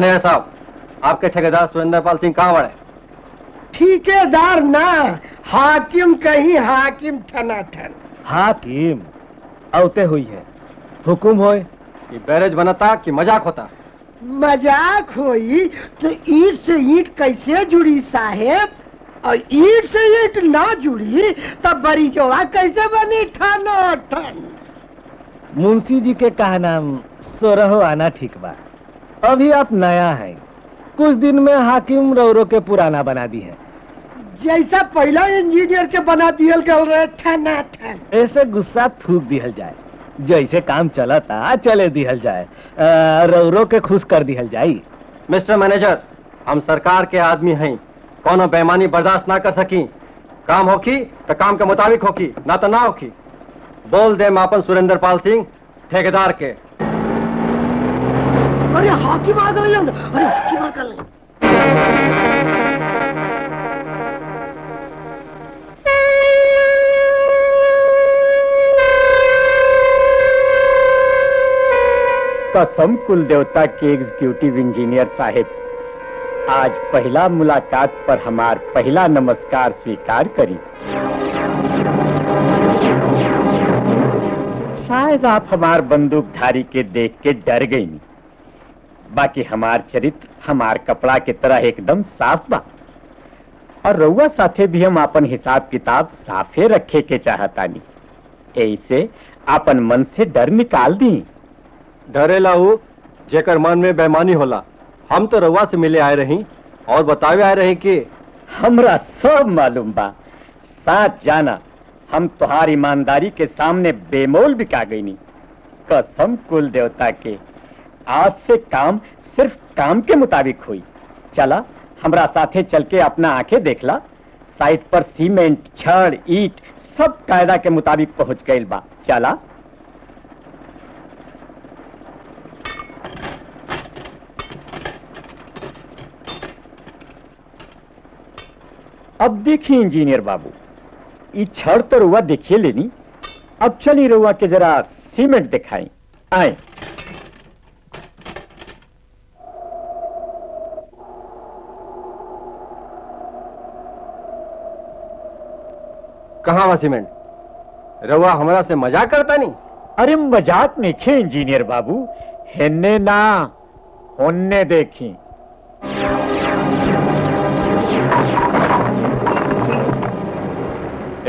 Manager साहब आपके ठेकेदार सुरेंद्र पाल सिंह कहाँ बड़े? ठेकेदार ना हाकिम कहीं हाकिम ठना ठन हाकिम औते हुई है। हुकुम होए कि बैरेज बनता कि मज़ाक होता। मज़ाक होई तो ईट से ईट कैसे जुड़ी साहेब? और ईट से ईट ना जुड़ी तब बरीजवा कैसे बनी ठनो ठन मुंशी जी के कहा नाम सोरहो आना ठीक बा। अभी आप नया हैं। कुछ दिन में हाकिम रौरो के पुराना बना दी है। जैसा पहला इंजीनियर के बना दियल गल रहे ठना ठन। ऐसे गुस्सा थूक दिहल जाए। जैसे काम चलता चले दिहल जाए। रौरो के खुश कर दिहल जाई। मिस्टर मैनेजर हम सरकार के आदमी हैं। कोनो बेमानी बर्दाश्त ना कर सकी। काम होकी तो काम के मुताबिक होकी ना तो ना होकी बोल दे मापन सुरेंद्र पाल सिंह ठेकेदार के। गए अरे हाकिम आ गए कसम कुल देवता के एग्जीक्यूटिव इंजीनियर साहेब, आज पहला मुलाकात पर हमार पहला नमस्कार स्वीकार करी। शायद आप हमार बंदूकधारी के देख के डर गई। बाकी हमार चरित्र हमार कपड़ा के तरह एकदम साफ़ बा। और रउआ साथे भी हम अपन हिसाब किताब साफे रखे के चाहतानी। ऐसे अपन मन से डर निकाल दी। डरेला हूँ जेकर मन में बेईमानी होला हम तो रउआ से मिले आए रही और बतावे आए रही कि हमरा सब मालूम बा। साथ जाना हम तुहार ईमानदारी के सामने बेमोल बिका गईनी। कसम कुल देवता के आज से काम सिर्फ़ काम के मुताबिक हुई। चला, हमरा साथे चल के अपना आँखें देखला। साइट पर सीमेंट, छड़, ईट, सब कायदा के मुताबिक पहुँच गईल बा। चला। अब देखिए इंजीनियर बाबू ये छड़ तो रुआ देखिए लेनी। अब चली रुआ के जरा सीमेंट दिखाई। आए। कहाँ वा सीमेंट? रउआ हमरा से मज़ाक करता नहीं? अरे मज़ाक नहीं खे इंजीनियर बाबू। हेन्ने ना होन्ने देखी।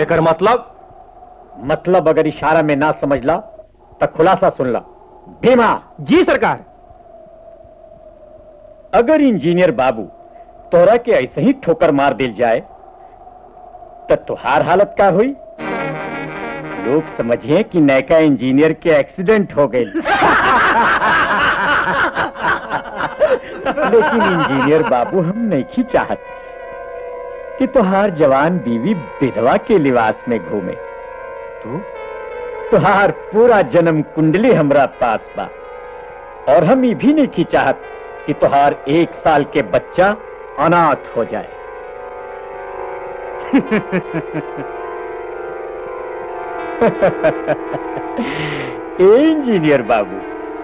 एकर मतलब? मतलब अगर इशारा में ना समझला तो खुलासा सुन ला भीमा! जी सरकार। अगर इंजीनियर बाबू तोरा के ऐसे ही ठोकर मार दिल जाए तो तुहार हालत का हुई? लोग समझिए कि नैका इंजीनियर के एक्सीडेंट हो गई लेकिन इंजीनियर बाबू हम नहीं चाहत कि तुहार जवान बीवी विधवा के लिबास में घूमे। तू? तुहार पूरा जन्म कुंडली हमरा पास बा। और हम ये भी नहीं की चाहत कि तुहार एक साल के बच्चा अनाथ हो जाए। इंजीनियर बाबू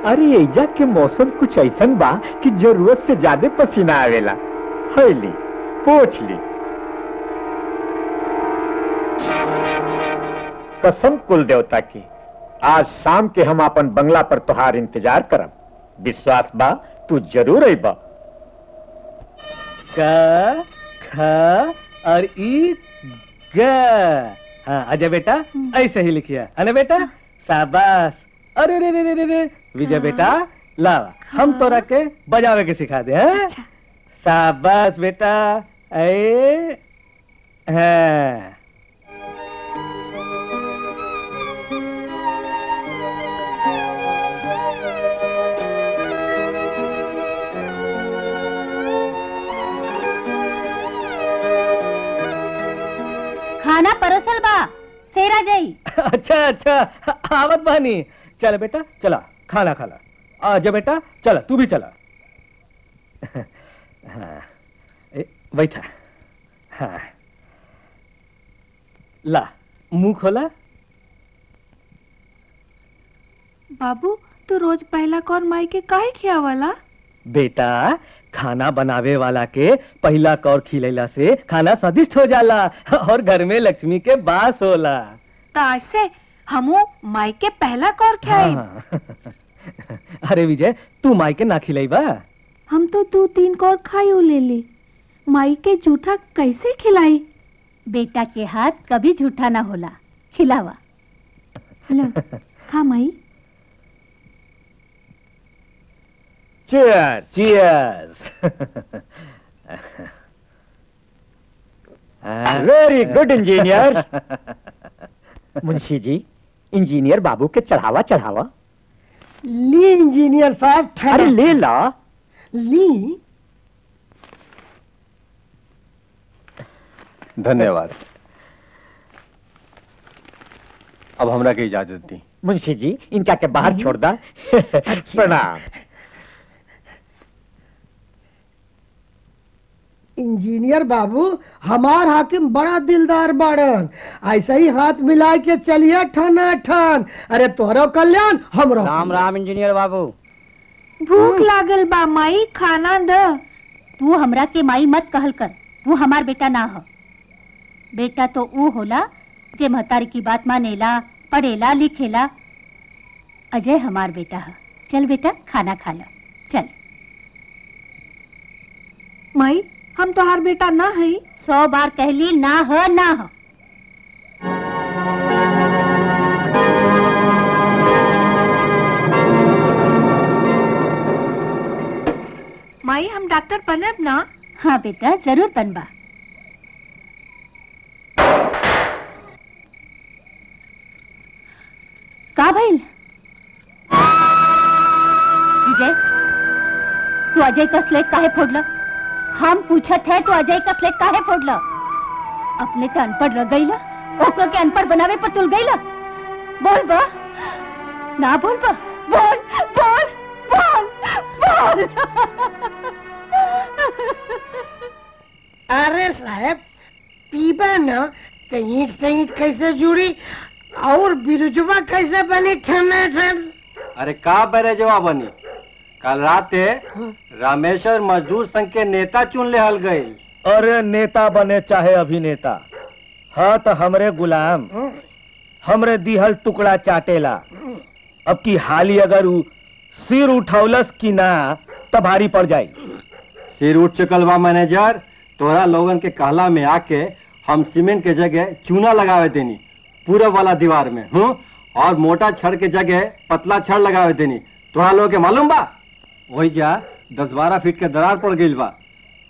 अरे एजा के मौसम कुछ ऐसन बा कि ज़रूरत से ज़्यादा पसीना आवेला। हैली पोछ ली। कसम कुल देवता की, आज शाम के हम अपन बंगला पर तुहार इंतज़ार करब विश्वास बा, तू ज़रूर अबा क, ख और ई ग। हाँ अजय बेटा ऐसे ही लिखिए। अरे बेटा? शाबाश। अरे रे रे रे रे रे। विजय बेटा लावा। हम तोरा के बजावे के सिखा दे हैं? शाबाश बेटा ए हाँ। खाना परोसल बा। सेरा जाई। अच्छा अच्छा आवत बहनी चल बेटा चला खाना खाला। आजा बेटा चला तू भी चला। हाँ, बैठा। हाँ। ला मुँह खोला। बाबू तू रोज पहला कौन माई के काहे खियावाला? बेटा खाना बनावे वाला के पहला कौर खिलैला से खाना स्वादिष्ट हो जाला और घर में लक्ष्मी के बास होला। ताज से हमू माई के पहला कौर खाई हाँ। अरे विजय तू माई के ना खिलैबा? हम तो दो तीन कौर खाई ले ली माई के जूठा कैसे खिलाई? बेटा के हाथ कभी झूठा ना होला। खिलावा। लो। खा माई। Cheers! Cheers! Very good engineer Munshi ji engineer बाबू के चढ़ावा चढ़ावा ली इंजीनियर साहब अरे ले ला ली धन्यवाद अब हमरा के इजाज़त दी मुंशी जी इनका के बाहर छोड़ दा प्रणाम इंजीनियर बाबू हमार हाकिम बड़ा दिलदार बाड़न। ऐसे ही हाथ मिला के चलिए ठना ठन अरे तोहरो कल्याण हमरो। राम राम इंजीनियर बाबू। भूख लागल बा माई खाना द। तू हमरा के माई मत कहल कर। तू हमार बेटा ना हो। बेटा तो ऊ होला जे महतारी की बात मानेला पढ़ेला लिखेला। अजय हमार बेटा है। चल बेटा खाना खा लो। चल। माई हम तोहार बेटा ना है। सौ बार कहली ना हो ना हो। माई हम डॉक्टर बनब ना। हाँ बेटा ज़रूर बनबा। का भइल? विजय तू अजय का स्लेट काहे फोड़ल हम पूछत है तू अजय का स्लेट काहे फोड़ल? अपने तो अनपढ़ रह गईला ओकरा के अनपढ़ बनावे पर तुल गईला। बोल बा ना बोल बा बोल बोल बोल बोल। अरे साहब पीबा ना तो ईंट से ईंट कैसे जुड़ी और बिरजुआ कैसे बनी ठना ठन अरे का बरे जवाब बनी? कल राते रामेश्वर मजदूर संघ के नेता चुन ले हल गए अरे नेता बने चाहे अभिनेता। हाँ तो हमरे गुलाम हमरे दिहल टुकड़ा चाटेला। अब की हाली अगर उ सिर उठौलस की ना तो भारी पड़ जाई। सिर उठ चुकल बा मैनेजर तोरा लोगन के कहला में आके हम सीमेंट के जगह चूना लगावे देनी पूरब वाला दीवार में हूँ? और मोटा छड़ के जगह पतला छड़ लगावे देनी। तोरा लोग के मालूम बा? वही जा दस बारह फीट के दरार पड़ गई बा।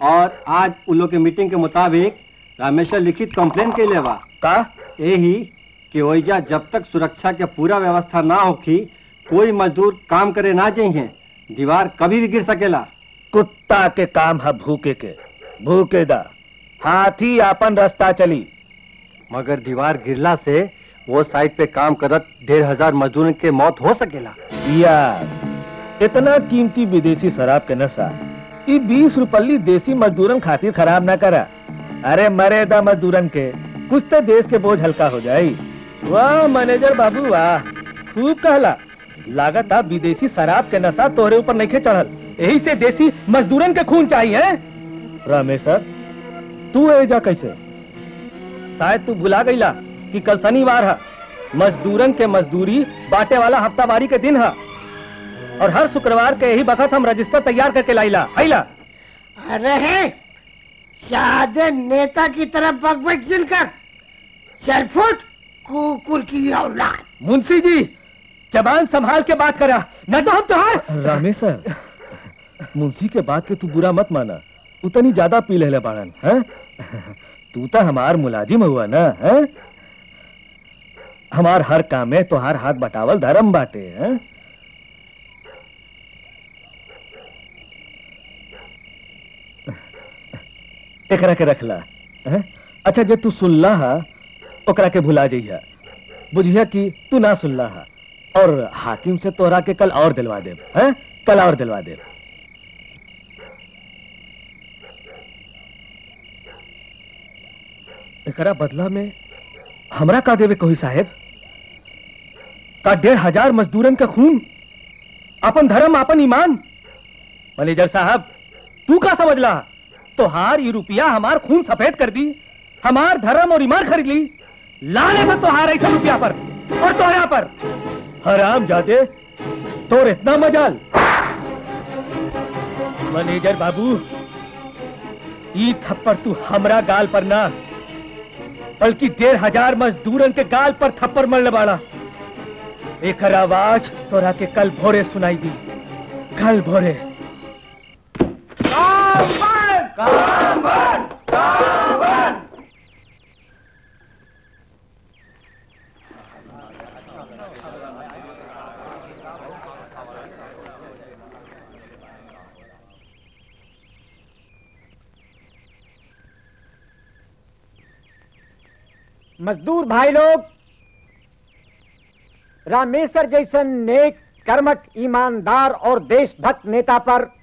और आज उन लोग के मीटिंग के मुताबिक रामेश्वर लिखित कंप्लेन के लिए बा। का? यही कि ओइजा जब तक सुरक्षा के पूरा व्यवस्था ना होखी कोई मजदूर काम करे ना चाहिए दीवार कभी भी गिर सकेला। कुत्ता के काम है भूखे के। भूखे दा। हाथी आपन रास्ता चली। मगर दीवार गिरला से वो साइड पे काम करत डेढ़ हज़ार मजदूर के मौत हो सकेला। यार इतना कीमती विदेशी शराब के नशा ई बीस रुपल्ली देसी मजदूरन खातिर खराब ना करा। अरे मरे दा मजदूरन के, कुछ तो देश के बोझ हल्का हो जाई। वाह, मैनेजर बाबू, वाह। खूब कहला। लागत आ विदेशी शराब के नशा तोहरे ऊपर नहीं चढ़ल। यही से देसी मजदूरन के खून चाहिए हैं? रमेशर तू एजा कैसे? शायद तू भुला गईला कि कल शनिवार है। मजदूरन के मजदूरी बांटे वाला हफ्तावारी के दिन है। और हर शुक्रवार के यही वक्त हम रजिस्टर तैयार करके लाइला। आइला अरे शायद नेता की तरफ़ बकबक कर चल फुट कुकुर की औलाद। मुंशी जी जबान संभाल के बात करा। न तो हम तुहार रामेश्वर मुंशी के बात के तू बुरा मत माना। उतनी ज़्यादा पी ले बाड़न हैं? तू तो हमार मुलाजिम हुआ ना हैं? हमार हर काम में तुहार हाथ बटावल धर्म बाटे हैं? एकरा के रखला? अच्छा जे तू सुनला हा, ओकरा के भुला जइहा। बुझिया कि तू ना सुनला हा। और हाकिम से तोहरा के कल और दिलवा देब। हैं कल और दिलवा देब। एकरा बदला में हमरा का देवे कोई साहेब? का डेढ़ हज़ार मजदूरन का खून, अपन धर्म, अपन ईमान? मैनेजर साहब, तू का समझ ला तोहार ये रुपया हमार खून सफ़ेद कर दी, हमार धर्म और ईमान खरीद ली। लाने में तोहार ऐसा रुपया पर और तोहरा पर। हराम जादे तोर इतना मजाल। मैनेजर बाबू, ई थप्पड़ तू हमरा गाल पर ना, बल्कि डेढ़ हज़ार मजदूरन के गाल पर थप्पड़ मरने वाला। एक आवाज़ तोरा के कल भोरे सुनाई दी, कल भोरे। मजदूर भाई लोग रामेश्वर जैसन नेक कर्मठ ईमानदार और देशभक्त नेता पर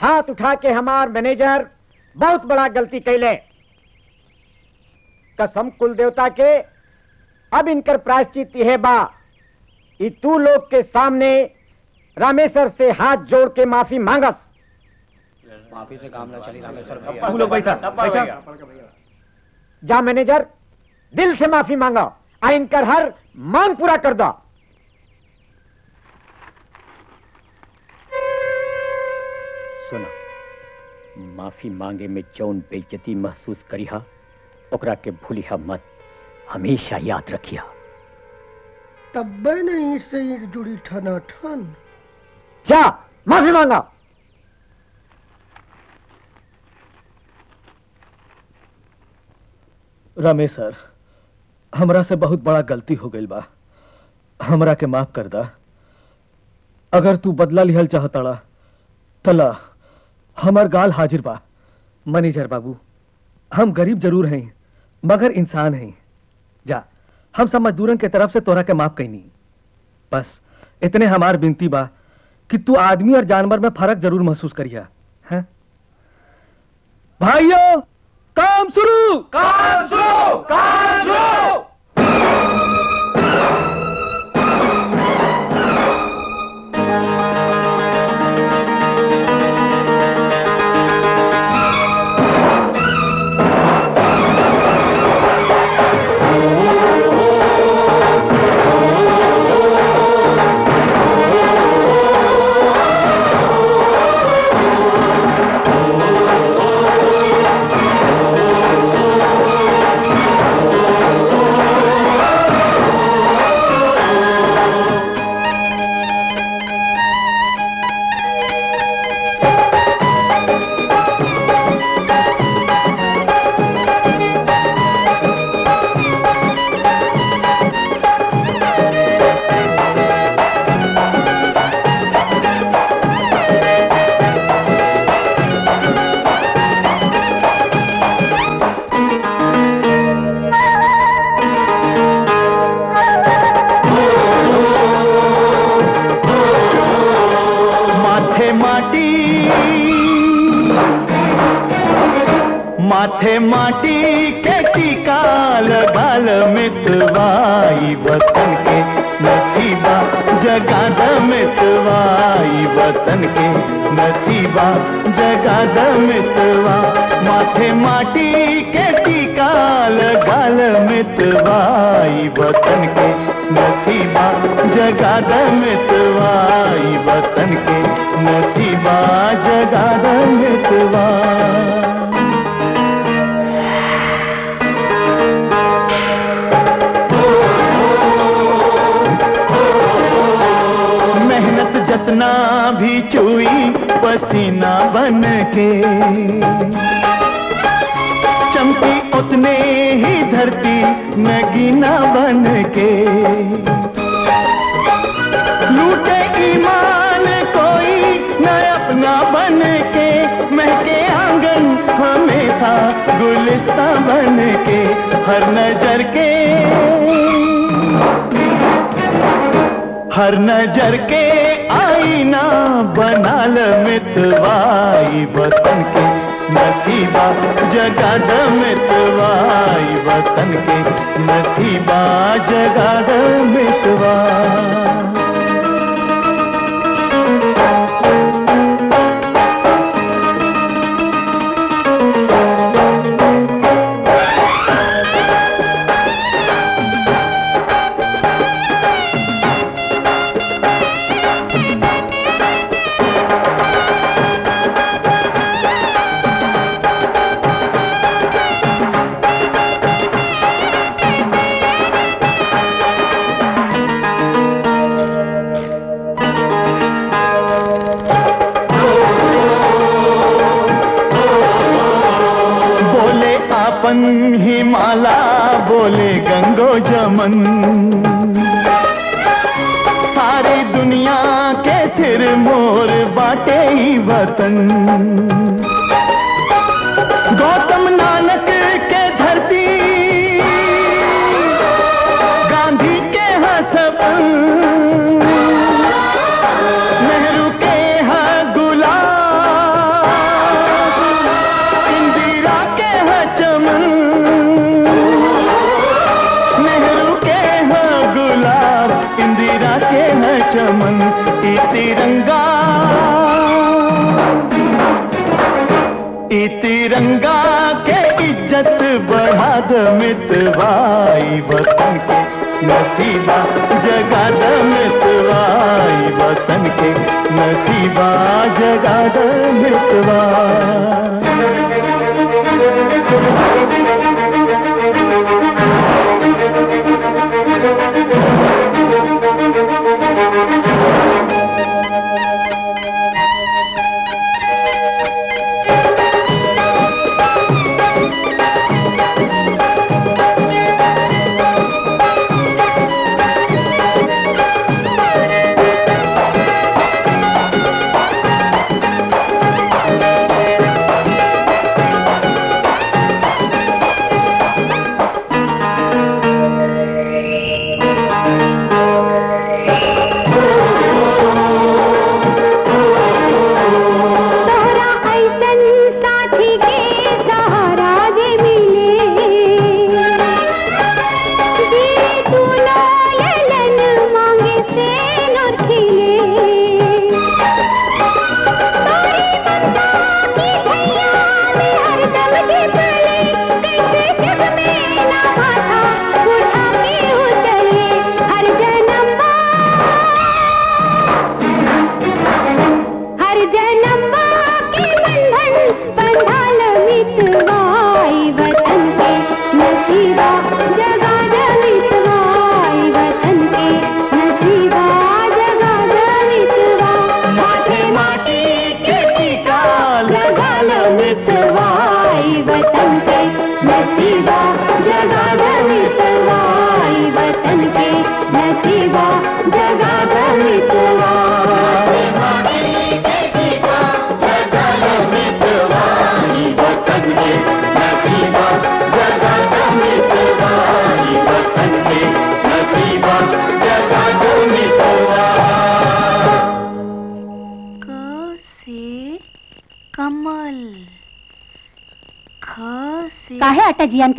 हाथ उठा के हमार मैनेजर बहुत बड़ा गलती कैले कसम कुल देवता के अब इनकर प्रायश्चित है बा तू लोग के सामने रामेश्वर से हाथ जोड़ के माफ़ी मांगस। माफ़ी तू लोग बैठा। बैठा। जा मैनेजर दिल से माफ़ी मांगा। आ इनकर हर मांग पूरा कर दो। सुना। माफ़ी मांगे में जौन बेइज्जती महसूस करिहा ओकरा के भूलिहा मत हमेशा याद रखिया। तब्बे न ईट से ईट जुड़ी ठना ठन जा माफ़ी मांगा। रमेश सर हमरा से बहुत बड़ा गलती हो गई बा। हमरा के माफ़ कर दा। अगर तू बदला लिहल चाहताड़ा तला हमर गाल हाजिर बा। मैनेजर बाबू, हम गरीब ज़रूर हैं, मगर इंसान हैं। जा, हम सब मजदूरन के तरफ़ से तोरा के माफ़ कैनी बस, इतने हमार बिनती बा कि तू आदमी और जानवर में फ़र्क ज़रूर महसूस करिया, हैं? भाइयों, काम शुरू! काम शुरू! काम शुरू! माथे माटी के टीका लगाल मितवाई वतन के नसीबा जगाद मितवाई वतन के नसीबा जगाद मितवा माथे माटी के टीका लगाल मितवाई वतन के नसीबा जगाद मितवाई वतन के नसीबा जगाद मितवा जतना भी चुई पसीना बन के चमकी उतने ही धरती नगीना बन के लूटे ईमान कोई न अपना बन के महके आँगन हमेशा गुलिस्ता बन के हर नज़र के। हर नज़र के आईना बनाल मितवाई वतन के नसीबा, जगा द मितवाई वतन के नसीबा, जगा द मितवा ही मितवाई वतन के नसीबा जगा द मितवाई वतन के नसीबा जगा द मितवा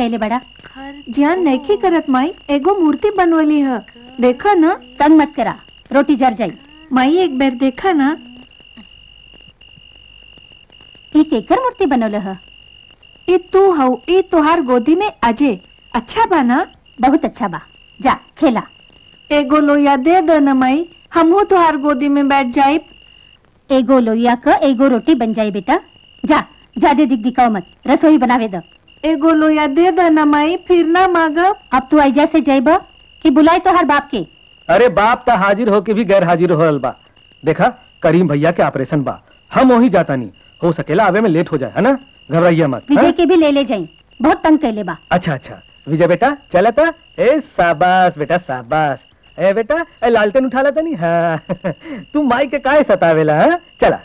कहले बड़ा। खर जियान नैखी करत माई एगो मूर्ति बनवली है। देखा ना तंग मत करा। रोटी जर जाई। माई एक बार देखा ना। ई केकर मूर्ति बनवल ह? ई तू हऊ ई तोहार गोदी में अजय अच्छा बा ना? बहुत अच्छा बा। जा खेला। एगो लोया दे दो न माई। हमहू तोहार गोदी में बैठ जाइब एगो लोहिया क एगो रोटी बन जाई बेटा। जा ज़्यादा दिख दिखाओ मत। रसोई बनावे द। एगो लोया दे दो न माई फिर ना मांगब अब तू ऐजा से जाइब कि बुलाई तो हर बाप के। अरे बाप तो हाजिर होके भी गैर हाजिर हो बा। देखा करीम भैया के ऑपरेशन बा। हम वही जाता नहीं हो सकेला आवे में लेट हो जाए है ना? घबराइए मत विजय हाँ? के भी ले ले जाई। बहुत तंग कैले बा। अच्छा अच्छा। विजय बेटा चला था ए शाबाश बेटा शाबाश। ए बेटा ए लालटेन उठा लेता नहीं हाँ। तू माई के काहे सतावेला हाँ? चला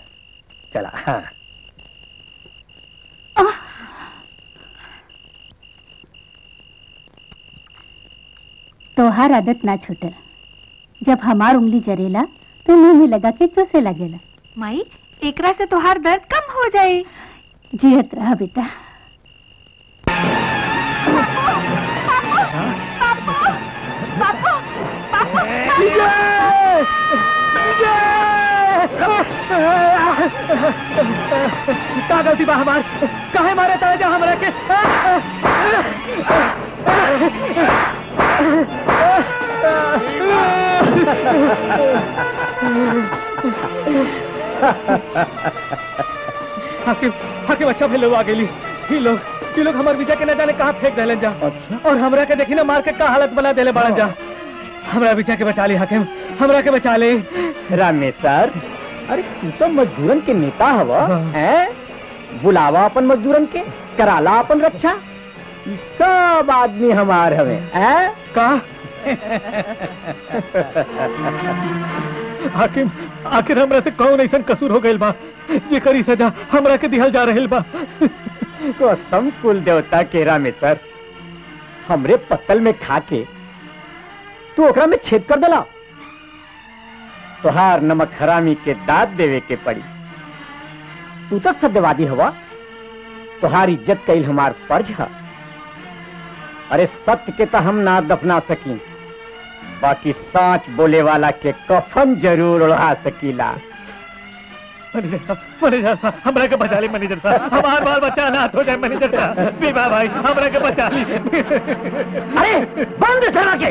चला हाँ। तोहार आदत ना छूटे। जब हमार उंगली जरेला तो मुँह में लगा के चूसे लगेला। माई एकरा से तोहार दर्द कम हो जाए। जियत रहा बेटा। का गलती हमार? काहे मारे ताज़ा जा हमरा के हाकिम हाकिम अच्छा भी लोग आ गेली ही लोग ये लोग हमार विजय के न जाने कहाँ फेंक देलन जा। अच्छा। और हमरा के देखी ना मार के का हालत बना देले बाड़न जा। हमरा विजय के बचा ली हाकिम। हमरा के बचा ले। रामेश सर अरे तू तो मजदूरन के नेता हवा हाँ। हैं? बुलावा अपन मजदूरन के कराला अपन रक्षा। सब आदमी हमार हवे। हैं का? आखिर आखिर हमरा से कौन ऐसा कसूर हो गइल बा जेकर ई सजा हमरा के दिहल जा रहल बा? कसम कुल देवता के रामेश्वर हमरे पत्तल में खा के तू ओकरा में छेद कर देला। तोहार नमक हरामी के दाद देवे के पड़ी। तू तो सत्यवादी हवा। तोहार इज़्ज़त कैल हमार फ़र्ज़ है। अरे सत्य के तो हम ना दफना सकी। बाकी सांच बोले वाला के कफन ज़रूर उड़ा सकीला। मैनेजर साहब मैनेजर साहब हमरा के बचा ली मैनेजर साहब। हमार बाल अनाथ हो जाए मैनेजर साहब। बीमा भाई हमरा के बचा ली। अरे बंद सड़ा के।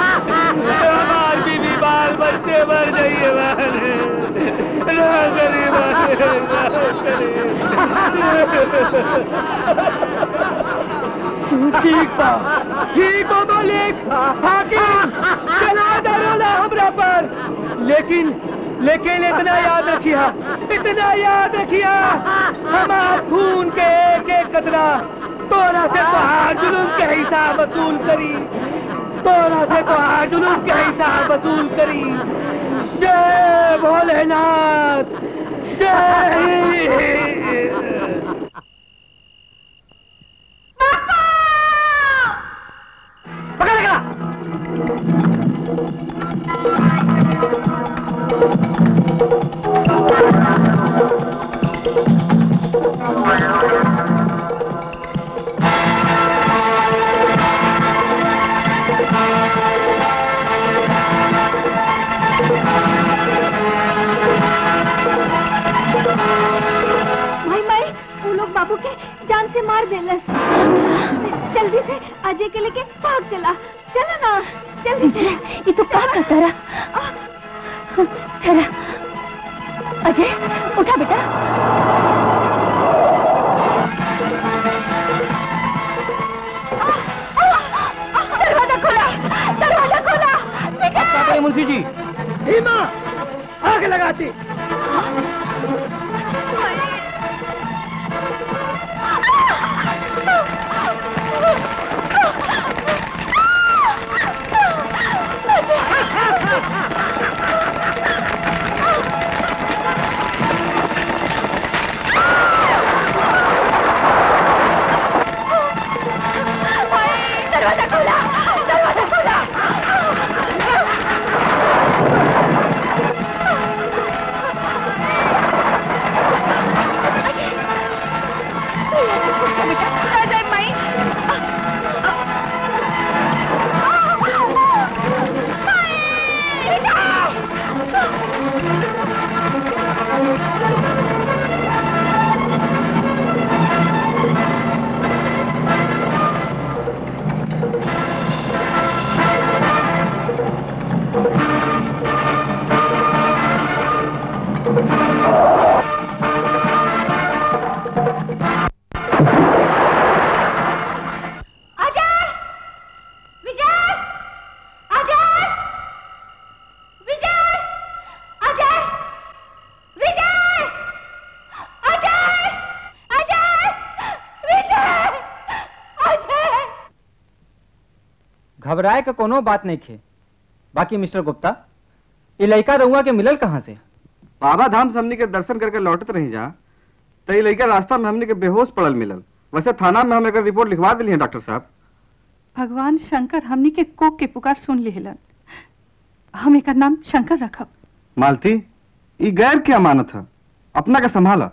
हमार बीवी बाल बच्चे मर जाइए वाले मालिक राम ठीक बा। ठीक बा मालिक हाकिम चला दरोला हमरा पर। लेकिन लेकिन इतना याद रखिया। इतना याद रखिया। हमार खून के एक एक कतरा। तोरा से तोहार जुलूम के हिसाब वसूल करी। तोरा के हिसाब वसूल करी? जय भोलेनाथ जय हिंद। जान से मार देलस जल्दी से अजय के लेके भाग चला। चला ना। जल्दी से। ये तो क्या करता रहा ठहरा अजय उठा बेटा। दरवाज़ा खोला। दरवाज़ा खोला! मुंशी जी? भीमा! आग लगाती। Ha ha ha! घबराए का कोनो बात नहीं खे। बाकी मिस्टर गुप्ता ये लड़का रउआ के मिलल कहाँ से? बाबा धाम से हमनी के दर्शन करके लौटत रही जा तो ये लड़का रास्ता में हमनी के बेहोश पड़ल मिलल। वैसे थाना में हम एक रिपोर्ट लिखवा दिली है डॉक्टर साहब। भगवान शंकर हमनी के कोक के पुकार सुन लिहलन हम एकर नाम शंकर रखब। मालती ये गैर की अमानत है? अपना के संभाला।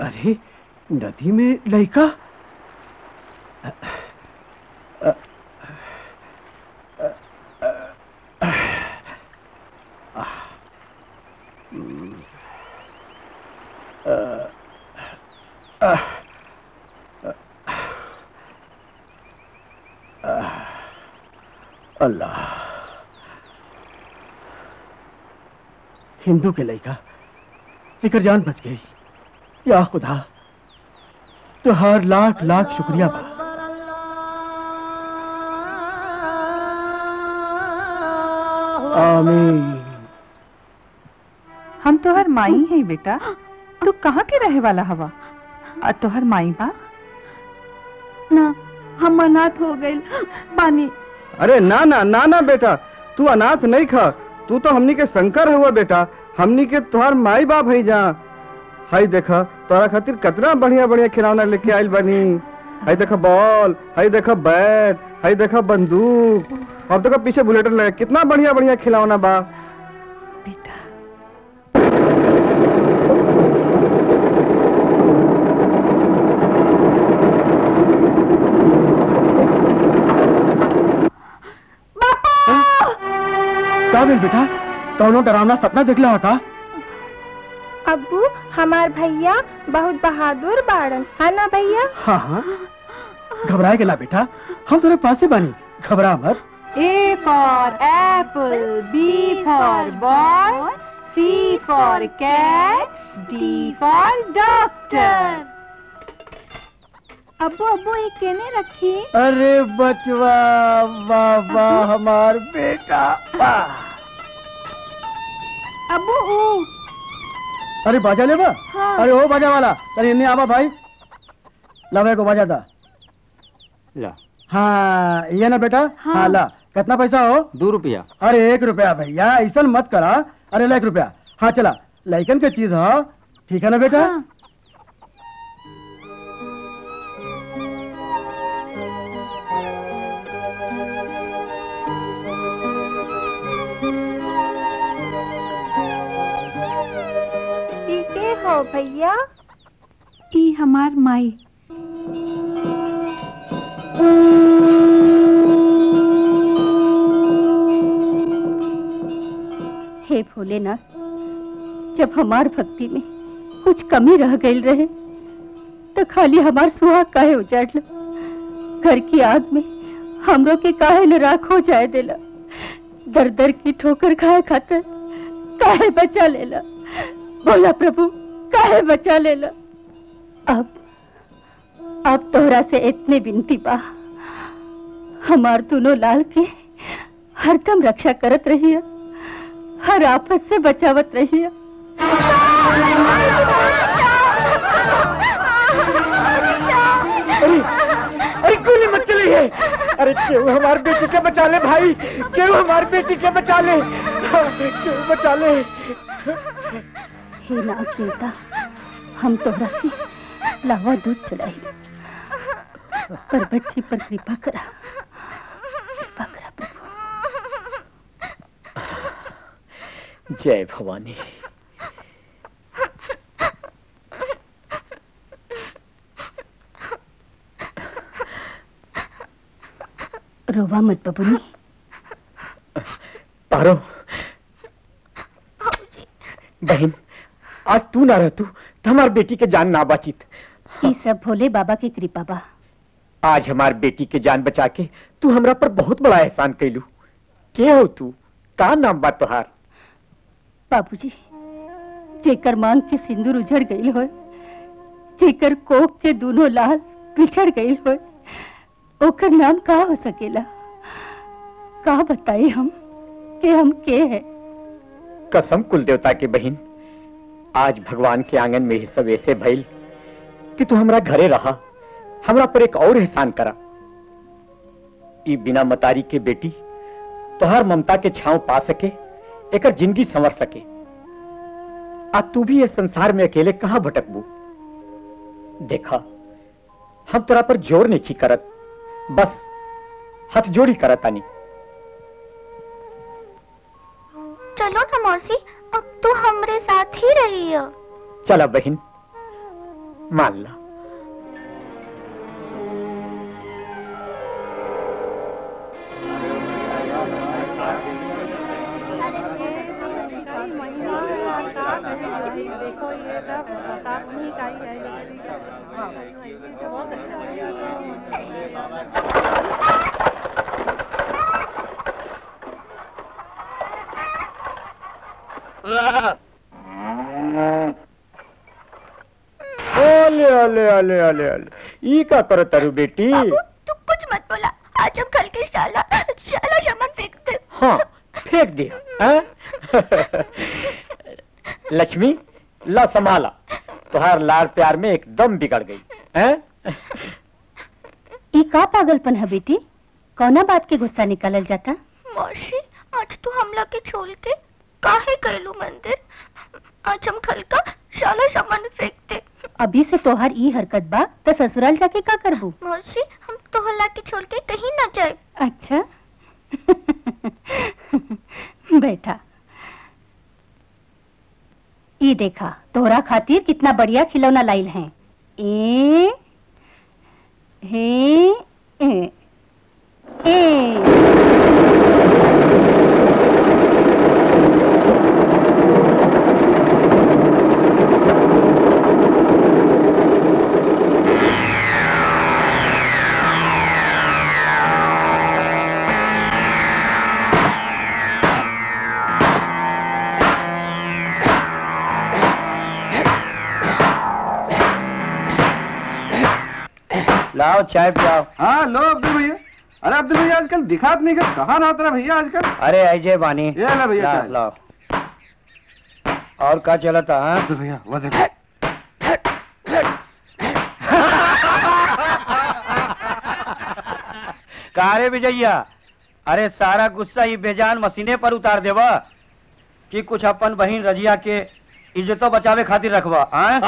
अरे नदी में लड़का? अल्लाह। हिंदू के लड़का एक जान बच गई। या खुदा तो हर लाख लाख शुक्रिया बा आमीन। हम तोहर माई है बेटा। तू कहाँ के रहे वाला हवा? और तोहर माई बा। ना हम अनाथ हो गए। पानी। अरे ना ना ना ना बेटा। तू अनाथ नहीं खा। तू तो हमनी के शंकर हुआ बेटा। हमनी के तुहार माई बाप है जा हाई देखा तोरा खातिर कितना बढ़िया बढ़िया खिलौना लेके आइल बनी। हाई देखा बॉल हाई देखा बैट हाई देखा बंदूक। अब देखा पीछे बुलेटर लगे कितना बढ़िया बढ़िया खिलौना बा। बेटा। कौनो डरावना सपना देखला हो का अब्बू हमार भैया बहुत बहादुर बाड़न। है ना भैया? हाँ हाँ। घबराए गेला बेटा हम तेरे पास ही बानी। घबरा मत। A for apple, B for ball, C for cat, D for doctor. अब्बू अब्बू ये केने रखी? अरे बचवा वाह वाह हमार बेटा। अब्बू ऊ। अरे बाजा ले बा। हाँ। अरे ओ बाजा वाला अरे इन्हें आवा भाई। लवे को बाजा था ला। हाँ ये ना बेटा? हाँ। हाँ ला। कितना पैसा हो? दो रुपया। अरे एक रुपया भैया ऐसा मत करा। अरे ला एक रुपया। हाँ चला। लाइकन के चीज़ हो। ठीक है ना बेटा? हाँ। हो भैया। ई हमार माई। हे भोलेनाथ जब हमार भक्ति में कुछ कमी रह गई रहे तो खाली हमार सुहाग काहे उजाड़ लो घर की आग में हमरो के काहे न राख हो जाए देला? दर दर की ठोकर खाए खाकर काहे बचा लेला? बोला प्रभु। काहे बचा लेला अब अब तोहरा से इतने विनती बा। हमार दोनों लाल के हरदम रक्षा करत रहिए हर आफत से बचावत रहिए अरे अरे मत चली है अरे क्यों हमारे बेटी के बचा ले भाई? क्यों हमारे बेटी के बचा ले? क्यों बचा ले? हे नाग देवता हम तोहरा के लावा दूध चढ़ाई। पर बच्ची पर कृपा करा। कृपा करा प्रभु। जय भवानी। रोवा मत बबुनी। पारो। बहन। आज तू ना रह तू हमार बेटी के जान ना बाचित। ये सब भोले बाबा की कृपा बा। आज हमार बेटी के जान बचा के तू हमरा पर बहुत बड़ा एहसान कैलू। के हो तू? का नाम बा तोहार? बाबूजी जेकर मांग के सिंदूर उजड़ गई हो जेकर कोख के दोनों लाल बिछड़ गई हो ओकर नाम का हो सकेला? का बताई हम कि हम के है? कसम कुल देवता के बहन आज भगवान के आँगन में ही सब ऐसे भइल कि तू हमरा घरे रहा, हमरा पर एक और एहसान करा। ई बिना मतारी के बेटी, तोहार ममता के छांव पा सके, एकर ज़िंदगी संवर सके। आ तू भी इस संसार में अकेले कहाँ भटकबू? देखा, हम तोरा पर ज़ोर नहीं करत, बस हाथ जोड़ी करत आनी चलो ना मौसी अब तो हमरे साथ ही रही है। चला बहन मान ला। देखो ये अले अले अले अले ई का करो तारू बेटी। तू कुछ मत बोला। आज हम कल के शाला शाला शमन फेंकते हाँ। फेंक दे हाँ? लक्ष्मी ला संभाला। तुहार लाड़ प्यार में एकदम बिगड़ गई हैं? ई का पागलपन है बेटी? कौना बात के गुस्सा निकालल जाता? मौसी आज तू हमला के छोड़ के काहे गैलू मंदिर? आज हम कल का शाला शमन फेंकते। अभी से तोहर ई हरकत बा तो ससुराल जाके का करबू? मौसी हम तो हल्ला के छोड़ के कहीं ना जाए। अच्छा। बैठा। ई देखा तोहरा खातिर कितना बढ़िया खिलौना लाइल हैं। ए हे ए ए। लाओ चाय पिलाओ हाँ लो अब्दुल भैया। अरे अब्दुल भैया आजकल दिखात नहीं कर। कहाँ रहा तेरा भैया आजकल? अरे अजय बानी। ये ले भैया ला, लाओ और का चला था हाँ? अब्दुल भैया वो देखो। कारे विजैया? अरे सारा गुस्सा ही बेजान मशीने पर उतार देवा। कि कुछ अपन बहन रजिया के इज्जतो बचावे खातिर रखवा हाँ?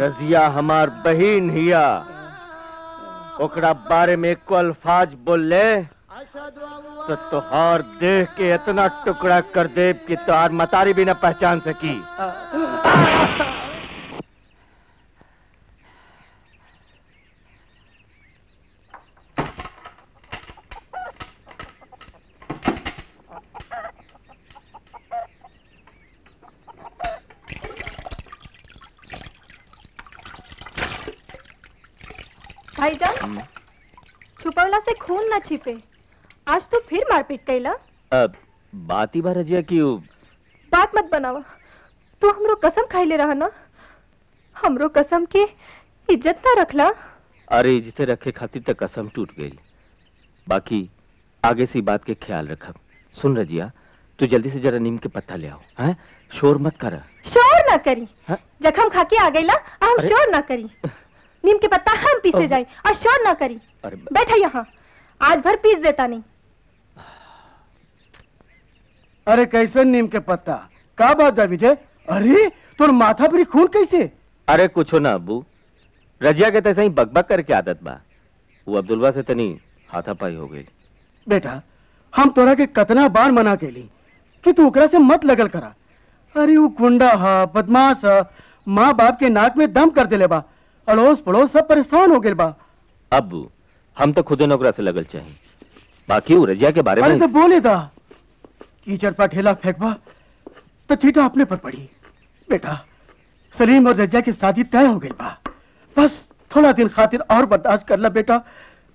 रजिया हमार बहन हिया। ओकरा बारे में एको अल्फाज बोल तो तोहार देह के इतना टुकड़ा कर दे कि तोहार मतारी भी न पहचान सकी भाईजान छुपवला से खून न छिपे आज तो फिर मारपीट कैला। अब बात ही बा रजिया की बात मत बनावा। तू हमरो कसम खाइले रहा ना? हमरो कसम के इज़्ज़त ना रखला। अरे जिसे रखे खातिर तक कसम टूट गई। बाकी आगे से बात के ख्याल रखब। सुन रजिया तू जल्दी से जरा नीम के पत्ता ले आओ हैं? शोर मत कर। शोर ना करी। हाँ? जखम खा के आ गईला हम अरे- शोर ना करी। नीम के पत्ता हम पीसे जाए और शोर ना करी। बैठा यहाँ। आज भर पीस देता नहीं। अरे कैसे नीम के पत्ता? का बात है विजय? अरे तोर माथा पर खून कैसे? अरे कुछो ना अब्बू। रजिया के तैसे ही बकबक करके आदत बा। वो अब्दुलवा से तनी हाथापाई हो गई। बेटा हम तोरा के कतना बार मना केली कि तू ओकरा से मत लगल करा। अरे वो गुंडा हा बदमाश हा माँ बाप के नाक में दम कर देले बा। अड़ोस पड़ोस सब परेशान हो गए बा। अब्बू हम तो खुदे नौकरा से लगल चाहिए बाकी वो रजिया के बारे में तो बोले था कीचड़ पर ठेला फेंकवा तो चीटा अपने पर पड़ी। बेटा सलीम और रजिया की शादी तय हो गई बा। बस थोड़ा दिन खातिर और बर्दाश्त कर ला बेटा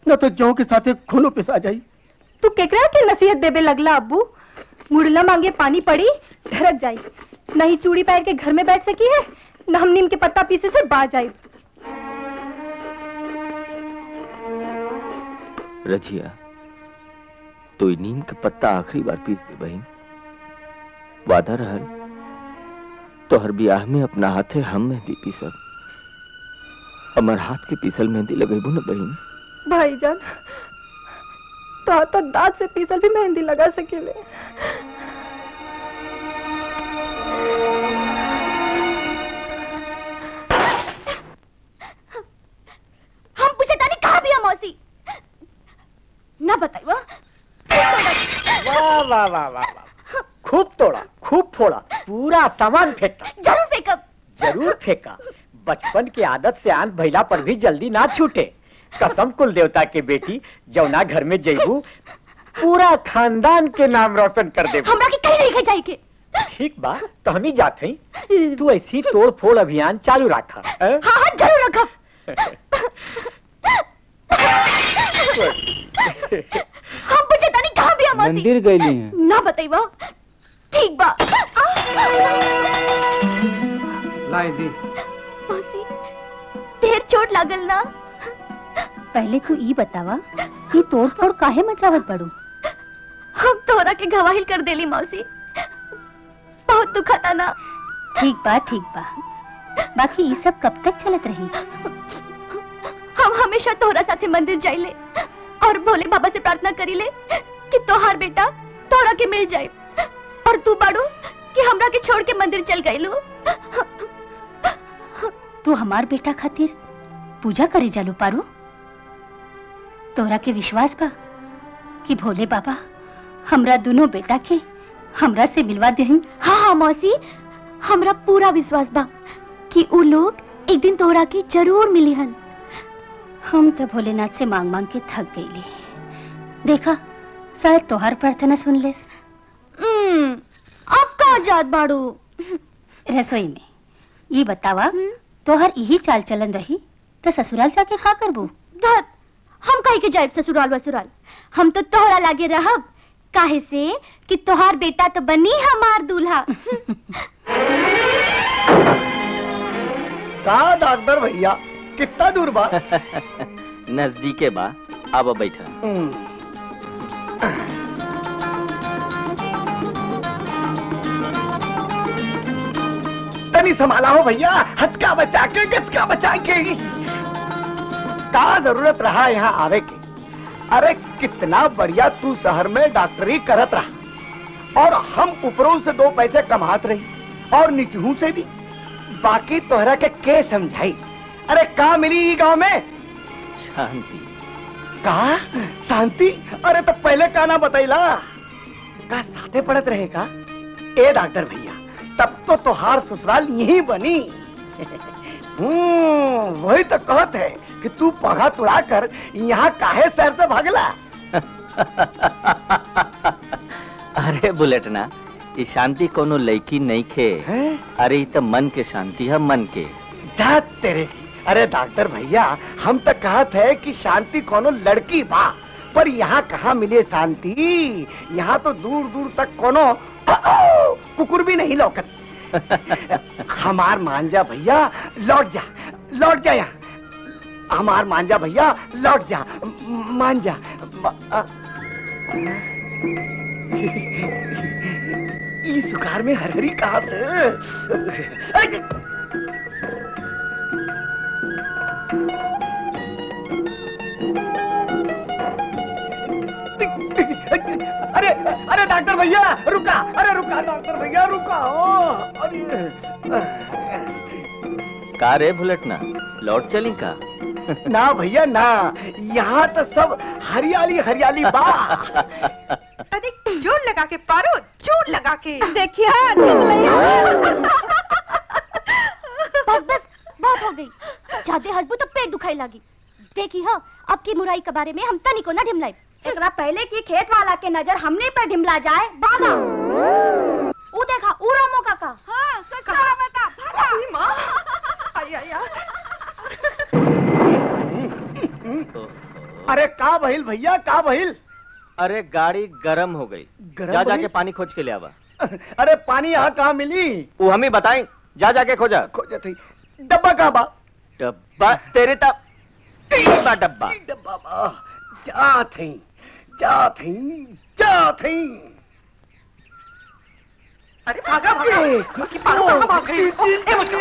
न तो जौ के साथे खूनो पिसा जाई। तू केकरा के नसीहत देबे लगला अब्बू? मुड़ला मांगे पानी पड़ी ढरक जाई। नहीं चूड़ी पैर के घर में बैठ सकी है न हम नीम के पत्ता पीसे से बाज आई। रजिया तो नीम के पत्ता आखिरी बार पीस दे बहन। वादा रहल तो हर ब्याह में अपना हाथे हम मेहंदी पीसब हमर हाथ के पीसल मेहंदी लगेबू न बहन। भाईजान तो तो दांत से पीसल भी मेहंदी लगा सकेले। हम पूछे तानी कहाँ भी है मौसी? ना बताइए वाह वाह वाह वाह खूब तोड़ा खूब फोड़ा पूरा सामान फेंका। ज़रूर फेंकब ज़रूर फेंका। बचपन की आदत से आंत भैला पर भी जल्दी ना छूटे। कसम कुल देवता के बेटी जौना घर में जइबू पूरा खानदान के नाम रोशन कर दे हमरा के कहीं नहीं ले जाएँगे ठीक बा तो हम ही जाते हई तू ऐसी तोड़ फोड़ अभियान चालू रखा। हैं? हाँ हाँ ज़रूर रखब। हम पूछे तानी कहाँ भी मौसी मंदिर गईली हैं। ना बताइए ठीक बा। लाई दी। मौसी ढेर चोट लागल ना। पहले तू ई बतावा कि तोड़ फोड़ काहे मचावत पड़ू? हम तोरा के गवाही कर देली मौसी। बहुत दुखता ना। ठीक बा ठीक बा। बाकी ये सब कब तक चलत रही? हम हमेशा तोहरा साथे मंदिर जाइले और भोले बाबा से प्रार्थना करीले कि तोहार बेटा तोरा के मिल जाए और तू बाड़ू कि हमरा के छोड़ के मंदिर चल गईलू तू हमार बेटा खातिर पूजा करे जालू पारू? तोरा के विश्वास बा कि भोले बाबा हमरा दोनों बेटा के हमरा से मिलवा दे हाँ हाँ मौसी हमरा पूरा विश्वास बा कि उ लोग एक दिन तोहरा के ज़रूर मिली हन। हम तो भोलेनाथ से मांग मांग के थक गईली देखा शायद तोहार प्रार्थना सुन लेस। हम्म, अब कहाँ जात बाड़ू? रसोई में। ये बतावा तोहर यही चाल चलन रही तो ससुराल जाके का करबू धत हम कहीं के जाए ससुराल वसुराल? हम तो तोहरा लागे रहब। काहे से कि तोहार बेटा तो बनी हमार दूल्हा। का डॉक्टर भैया? कितना दूर बा? नजदीके बा। अब बैठा। तनी संभाला हो भैया हचका बचा के गचका बचा के। का ज़रूरत रहा यहाँ आवे के? अरे कितना बढ़िया तू शहर में डॉक्टरी करत रहा। और हम ऊपरों से दो पैसे कमात रही और निचहू से भी। बाकी तोहरा के के समझाई? अरे कहा मिली ई गाँव में? शांति। का शांति? अरे तो पहले का ना बतैला का साथे पड़त रहेगा ए डॉक्टर भैया तब तो तोहार ससुराल यही बनी। हम्म वही तो कहत है कि तू पगा तुड़ा कर यहाँ काहे शहर से भागला? अरे बुलेट ना ये शांति कोनो लड़की नहीं खे अरे तो मन के शांति है मन के। तेरे की। अरे डॉक्टर भैया हम तो कहत है कि शांति कोनो लड़की बा पर यहाँ कहाँ मिले शांति? यहाँ तो दूर दूर तक कोनो कुकुर भी नहीं लौकत। हमार मांझा भैया लौट जा लौट जा यहाँ। हमार मांझा भैया लौट जा म- मांझा इस सुखार में हरहरी कहाँ से अरे! अरे डॉक्टर भैया रुका अरे रुका डॉक्टर भैया रुका ओ अरे। का रे बुलेट ना लौट चली का? ना भैया ना। यहाँ तो सब हरियाली हरियाली बा। अरे ज़ोर लगा के पारो ज़ोर लगा के। देखिए बस बस बहुत हो गई। जाते हंसबू तो पेट दुखाई लगी। देखी हो अब की मुराई के बारे में हम तनी को ना ढिमलाई एकरा पहले की खेत वाला के नज़र हमने पे ढिमला जाए बागा ऊ देखा ऊ रामो काका हाँ सच कहा बता भागा। आई आई अरे का भइल भैया का भइल अरे गाड़ी गरम हो गई। गरम जा हो जाके पानी खोज के ले आवा। अरे पानी यहाँ कहाँ मिली? वो हम ही बताएँ। जा जाके खोजा। खोजा थी। डब्बा कहाँ बा? डब्बा तेरे तब डब्बा। डब्बा डब्बा बा। जा थी जा थी जा थी। अरे भागा भागा। उसकी पारो कहाँ भाग गई। ए मुझको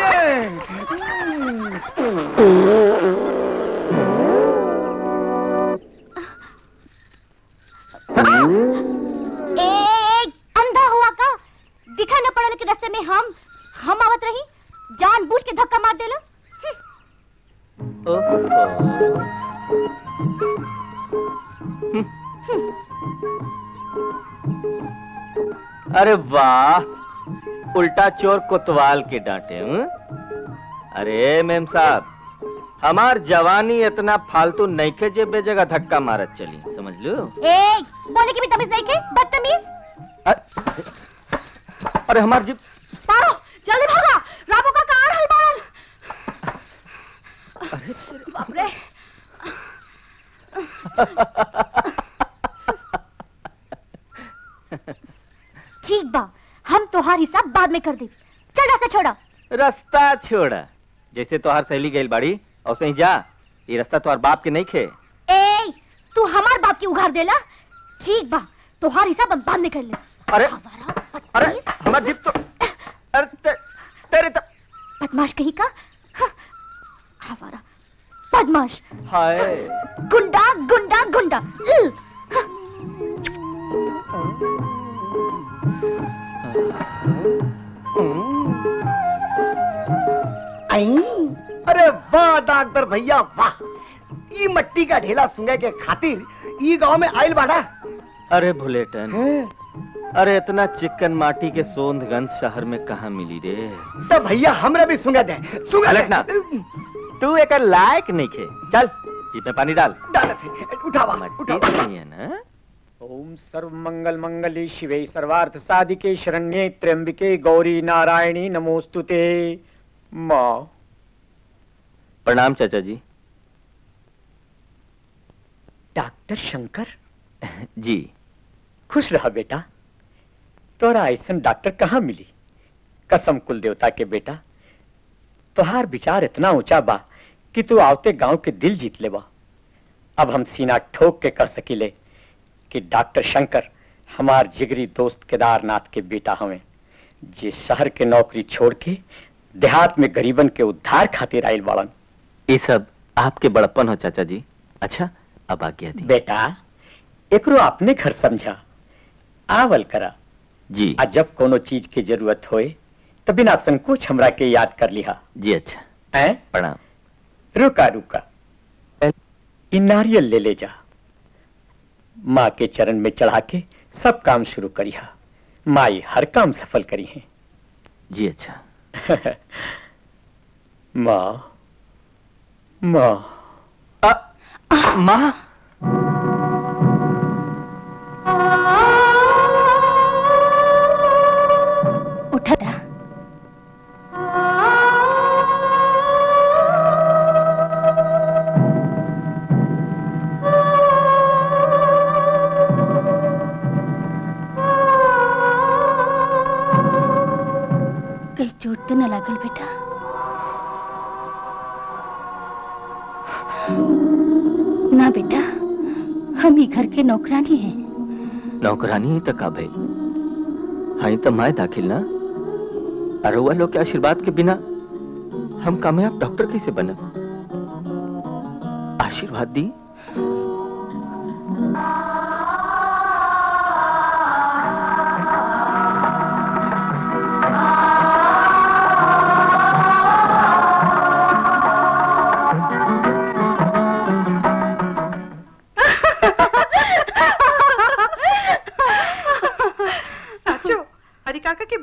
ए अंधा हुआ का दिखा न पड़ल के रास्ते में हम हम आवत रही? जान बूझ के धक्का मार देला। अरे वाह उल्टा चोर कोतवाल के डांटे हूँ अरे मेम साहब हमार जवानी इतना फालतू नहीं के जे बेजगह धक्का मारत चली समझ लो? ए बोले की भी तमीज नहीं के बदतमीज अरे हमार जीप पारो जल्दी भागा। रामो का कार हल बारन बाप रे। ठीक बा हम तोहार हिसाब बाद में कर दे चल रास्ता छोड़ा। रास्ता छोड़ा। जैसे तोहार सहेली गई बाड़ी और सही जा। ये रास्ता तोहार बाप के नहीं खे। ए तू हमार बाप की उघार देला। ठीक बा तोहार हिसाब हम बाद में कर ले अरे अरे हमार जीप तो अरे तेरे तो बदमाश कहीं का? हाँ, हमारा बदमाश। हाय। गुंडा गुंडा गुंडा। अरे वाह डॉक्टर भैया वाह। ई मट्टी का ढेला सुंगे के खातिर ई गाँव में आइल बाड़ा। अरे भुलेटन। अरे इतना चिकन माटी के सोंधगंज शहर में कहा मिली रे? तो भैया हमरा भी सुंगे दे सुंगे अलग ना तू एक लायक नहीं खे। चल जीप में पानी डाल। डालत है उठावा उठावा। नहीं है ना? ओम सर्व मंगल मंगली शिवे सर्वार्थ साधिके शरण्ये त्र्यंबिके गौरी नारायणी नमोस्तुते माँ। प्रणाम चाचा जी। डॉक्टर शंकर? जी। खुश रहा बेटा। तोरा ऐसन डॉक्टर कहाँ मिली? कसम कुल देवता के बेटा तोहार विचार इतना ऊँचा बा कि तू आवते गाँव के दिल जीत लेबा। अब हम सीना ठोक के कह सकीले कि डॉक्टर शंकर हमार जिगरी दोस्त केदारनाथ के बेटा हमें जे शहर के नौकरी छोड़ के देहात में गरीबन के उद्धार खातिर आयल बाड़न। ये सब आपके बड़प्पन हो चाचा जी अच्छा अब आज्ञा दी बेटा एकरो अपने घर समझा। आवल करा। जी। आ जब कोनो चीज़ की ज़रूरत होए तो बिना संकोच हमरा के याद कर लिहा। जी अच्छा। हैं प्रणाम। रुका रुका। इ नारियल ले ले जा। माँ के चरण में चढ़ा के सब काम शुरू करिहा। माई हर काम सफल करी है। जी अच्छा। माँ माँ। माँ। तो लागल बेटा। ना बेटा, हम ही घर के नौकरानी हैं। नौकरानी ही तक भाई हाई तो माए दाखिल ना। अरुआ लोग के आशीर्वाद के बिना हम कामयाब डॉक्टर कैसे बने? आशीर्वाद दी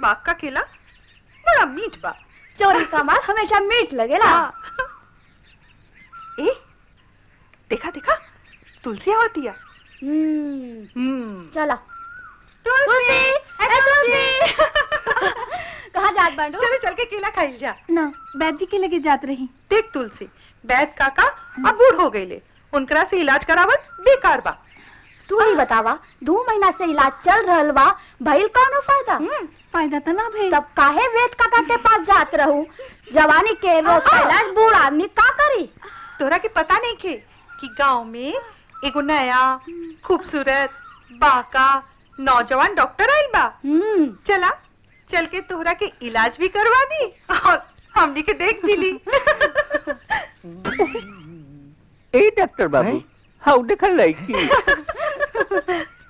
बाग का केला? बड़ा मीठ बा चोरी का माल हमेशा मीठ लगेला ए देखा देखा तुलसी आवती है हम्म। चला। तुलसी तुलसी कहाँ जात बांडू? चले चल के केला खाई जा। ना बैद जी के लगे जात रही। देख तुलसी बैद काका अब बूढ़ हो गईले उनकरा से इलाज करावल बेकार बा तू ही बतावा दो महीना से इलाज चल रहल बा भइल कौनो फ़ायदा? फ़ायदा तो ना भइल। तब काहे वेद काका के पास जात रहू? जवानी के रोग का इलाज बूढ़ आदमी का करी? तोरा के पता नहीं खे कि गाँव में एगो नया खूबसूरत बाका नौजवान डॉक्टर आइल बा। चला चल के तोहरा के इलाज भी करवा दी और हमनी के देख भी ली ए डॉक्टर बाबू हाउ देखल लड़की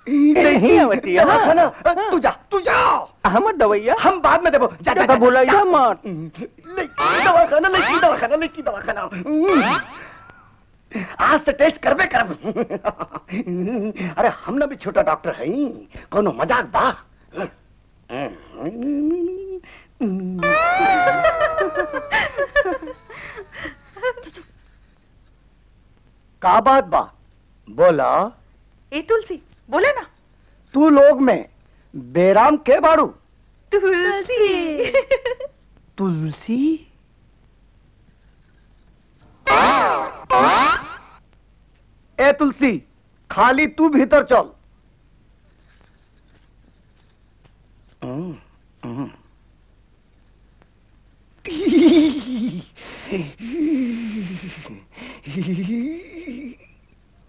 नहीं आवती है दवा खाना तू जा तू जा। हमर दवाइया। हम बाद में देबो। जा जा तो बोलाइया मत। दवा खाना लेकी दवा खाना लेकी दवा खाना आज से टेस्ट करबे करब। अरे हम ना भी छोटा डॉक्टर है। कोनो मज़ाक बा। का बात बा? बोला। ए तुलसी बोले ना। तू लोग में बेराम के बाड़ू? तुलसी। तुलसी? ए तुलसी खाली तू भीतर चल।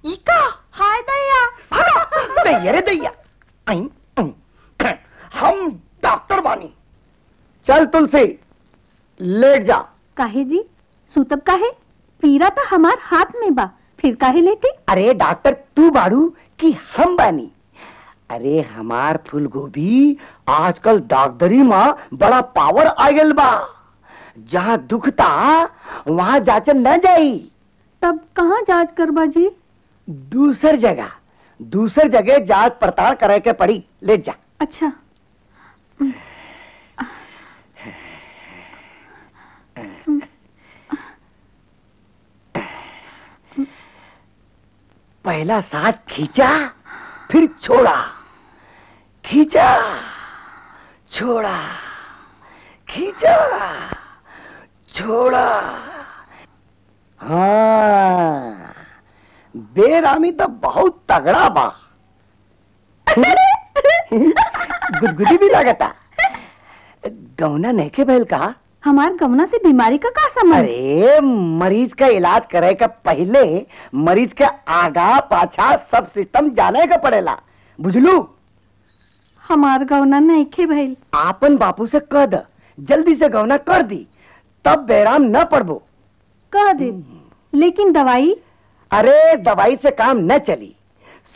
इका हाय दैया। दैया रे दैया। आई, हम डॉक्टर बानी। चल तुलसी लेट जा। काहे जी? सूतब काहे? पीरा तो हमार हाथ में बा। फिर काहे लेती? अरे डॉक्टर तू बाड़ू कि हम बानी? अरे हमार फूल गोभी आजकल डॉक्टरी में बड़ा पावर आ गल बा। जहाँ दुखता वहाँ जाचल न जाई। तब कहाँ जाँच करबा जी? दूसर जगह दूसर जगह जाँच पड़ताल करे के पड़ी। ले जा। अच्छा। पहला सांस खींचा फिर छोड़ा। खींचा छोड़ा। खींचा छोड़ा। हाँ। बेरामी तो बहुत तगड़ा बा। गुदगुदी भी लगता गौना नहीं के बैल का हमार गमना से बीमारी का का संबंध? अरे मरीज़ का इलाज करे का पहले मरीज़ के आगा पाछा सब सिस्टम जाने का पड़ेला। बुझलू? हमार गौना नहीं खे भइल आपन बापू से कह द जल्दी से गौना कर दी तब बेराम न पड़बो। कह दे। लेकिन दवाई? अरे दवाई से काम न चली।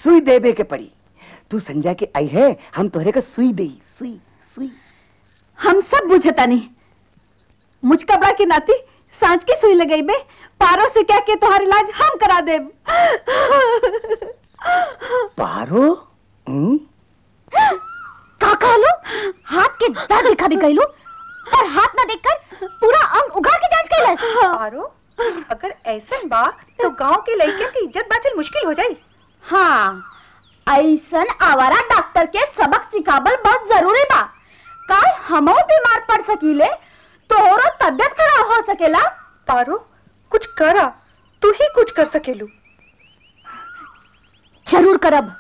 सुई देवे के पड़ी। तू संजय के आई है हम तोहरे का सुई दे सुई सुई। हम सब बुझता नहीं। मुझकबरा की नाती सांच की सुई लगाई बे। पारो से क्या के तुम्हारा इलाज हम करा दे पारो? हम्म? का कहलो हाथ के दाग लिखा भी गईलो और हाथ ना देखकर पूरा अंग उघाड़ के जाँच कैलस पारो? अगर ऐसन बा तो गाँव के लड़कियों की इज़्ज़त बाचल मुश्किल हो जाई हाँ ऐसन आवारा डॉक्टर के सबक सिखाबल बहुत ज़रूरी बा। काल हमो बीमार पड़ सकीले तोहरो तबियत खराब हो सकेला। पारो कुछ करा तू ही कुछ कर सकेलू। ज़रूर करब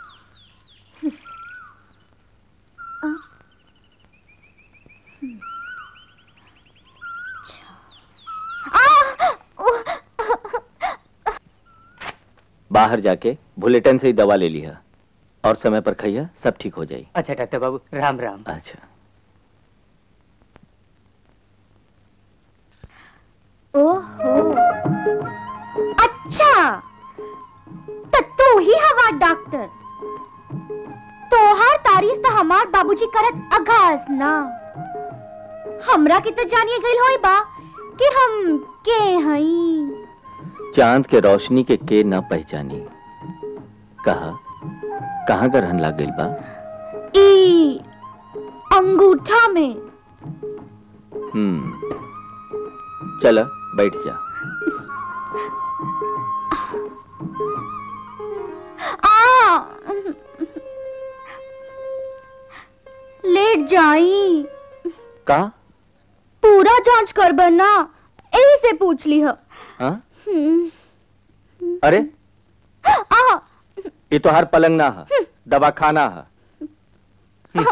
बाहर जाके बुलेटिन से ही दवा ले लिया और समय पर खाइया सब ठीक हो जाए अच्छा डॉक्टर बाबू राम राम। अच्छा। ओहो। अच्छा। तो तू ही हवा डॉक्टर। तोहार तारीफ़ तो हमार बाबूजी करत अगास ना। हमरा के तो जानिए गइल होई बा। कि हम के हई चाँद के रोशनी के के न पहचानी। कहा कहाँ का रहन लाग गइल बा? ई अंगूठा में। हम्म चल बैठ जा। आ लेट जाई। का पूरा जाँच कर बना। यही से पूछ ली है। हाँ? हम्म, अरे? आ ये तो हर पलंग ना है दवा खाना है।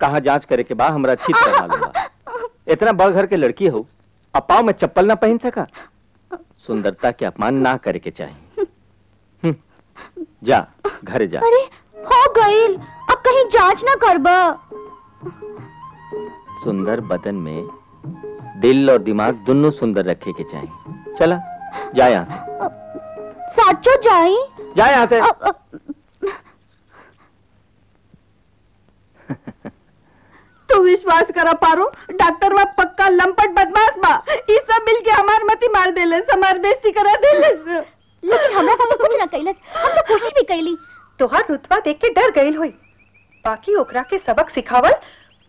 कहा जाँच करे के बाद हमरा अच्छी तरह मालूम इतना बड़ घर के लड़की हो अब पाँव में चप्पल ना पहन सका। सुंदरता के अपमान ना करे के चाहिए हम्म, जा घर जा। अरे हो गई अब कहीं जाँच ना करबा। सुंदर बदन में दिल और दिमाग दोनों सुंदर रखे के चाहिए। चला जा यहाँ से। साचो जाई। जा यहाँ से। तू विश्वास करा पारो डॉक्टर बा पक्का लंपट बदमाश बा। ई सब मिल के हमार मती मार देले हमार बेइज्जती करा देले। लेकिन हमरा सामने कुछ ना कैलस हम तो कोशिश भी कैली तोहार रुतबा देख के डर गईल होई। बाकी ओकरा के सबक सिखावल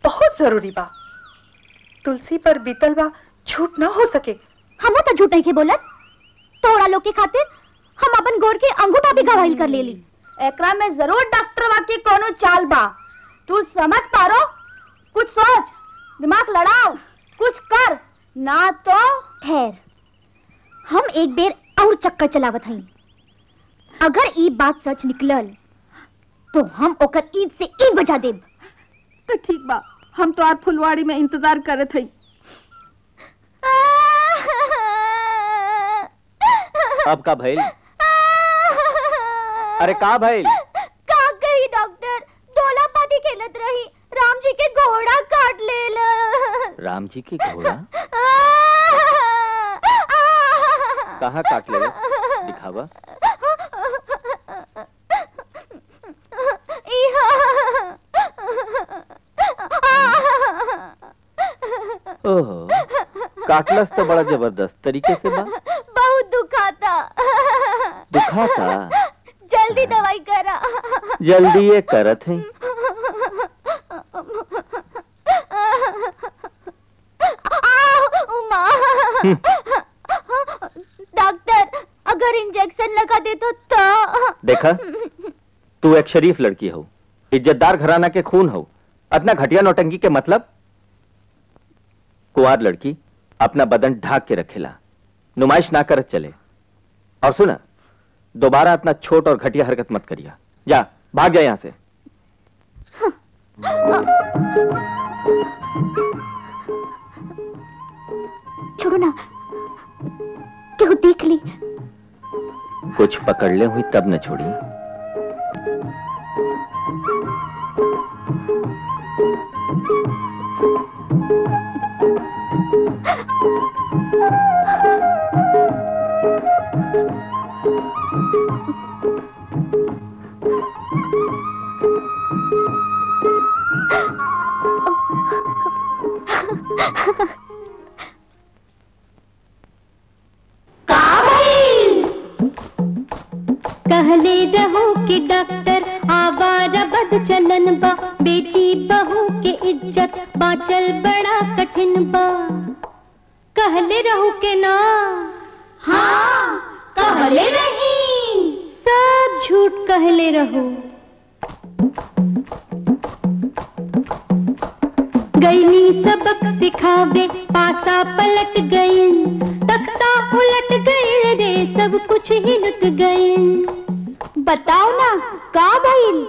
बहुत ज़रूरी बा। तुलसी पर बीतल बा झूठ ना हो सके। हमो तो झूठ नहीं के बोलत। तोड़ा लोग के खातिर हम अपन गोड़ के अंगूठा भी गवाही कर लेली। एकरा में ज़रूर डॉक्टर बा के कोनो चाल बा। तू समझ पारो? कुछ सोच दिमाग लड़ाओ कुछ कर ना तो ठहर हम एक बेर और चक्कर चलावत हई। अगर ई बात सच निकलल तो हम ओकर ईद से ईद बजा देब। तो ठीक बा। हम तो आज फुलवाड़ी में इंतज़ार करत हई अब का भइल? अरे का भइल? का कही डॉक्टर दोला पाती खेलत रही राम जी के घोड़ा काट लेल। राम जी के घोड़ा? कहाँ काट ले दिखावा। ओहो। काटलस तो बड़ा ज़बरदस्त तरीके से बा। बहुत दुखाता। दुखाता? जल्दी दवाई करा। जल्दी ये करत है। उमा। डॉक्टर अगर इंजेक्शन लगा दे तो तो। देखा तू एक शरीफ लड़की हो इज्जतदार घराना के खून हो अपना घटिया नौटंकी के मतलब कुआर लड़की अपना बदन ढाक के रखेला। नुमाइश ना करत चले। और सुना दोबारा इतना छोट और घटिया हरकत मत करिया। जा भाग जा यहाँ से। छोड़ो ना। क्यों देख ली? कुछ पकड़ ले हुई तब न छोड़ी। बेटी बहू के इज़्ज़त बाचल बड़ा कठिन बा। कहले रहो के ना हाँ कहले रही। सब झूठ कहले रहो। गईली सबक सिखावे पासा पलट गई तख्ता उलट गए रे सब कुछ ही लुट गए बताओ ना का भइल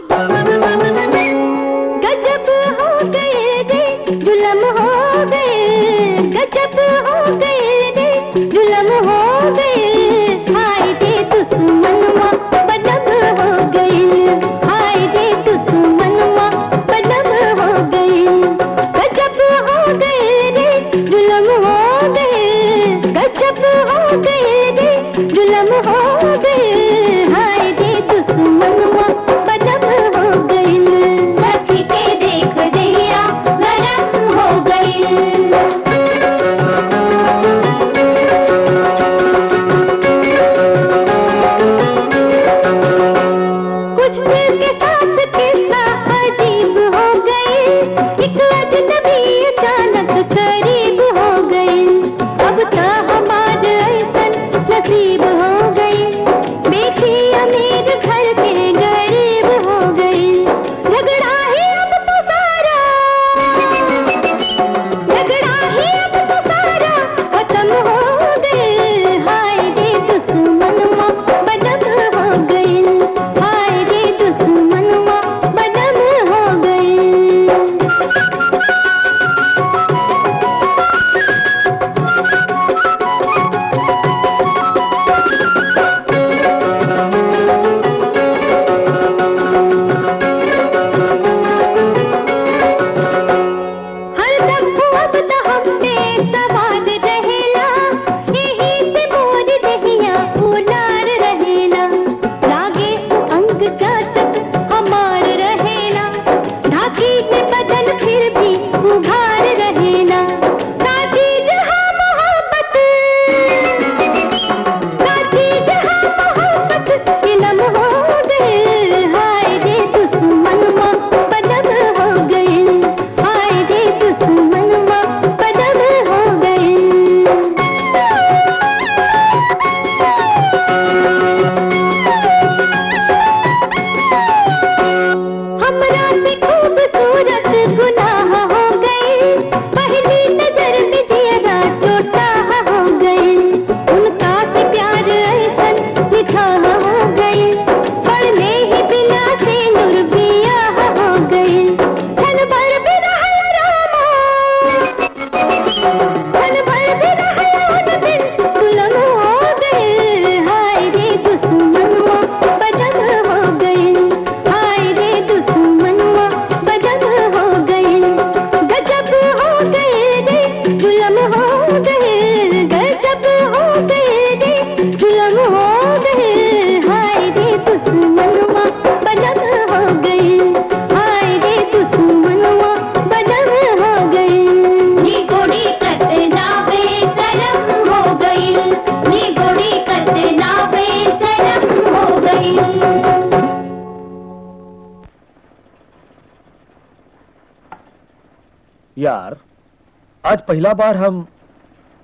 पहला बार हम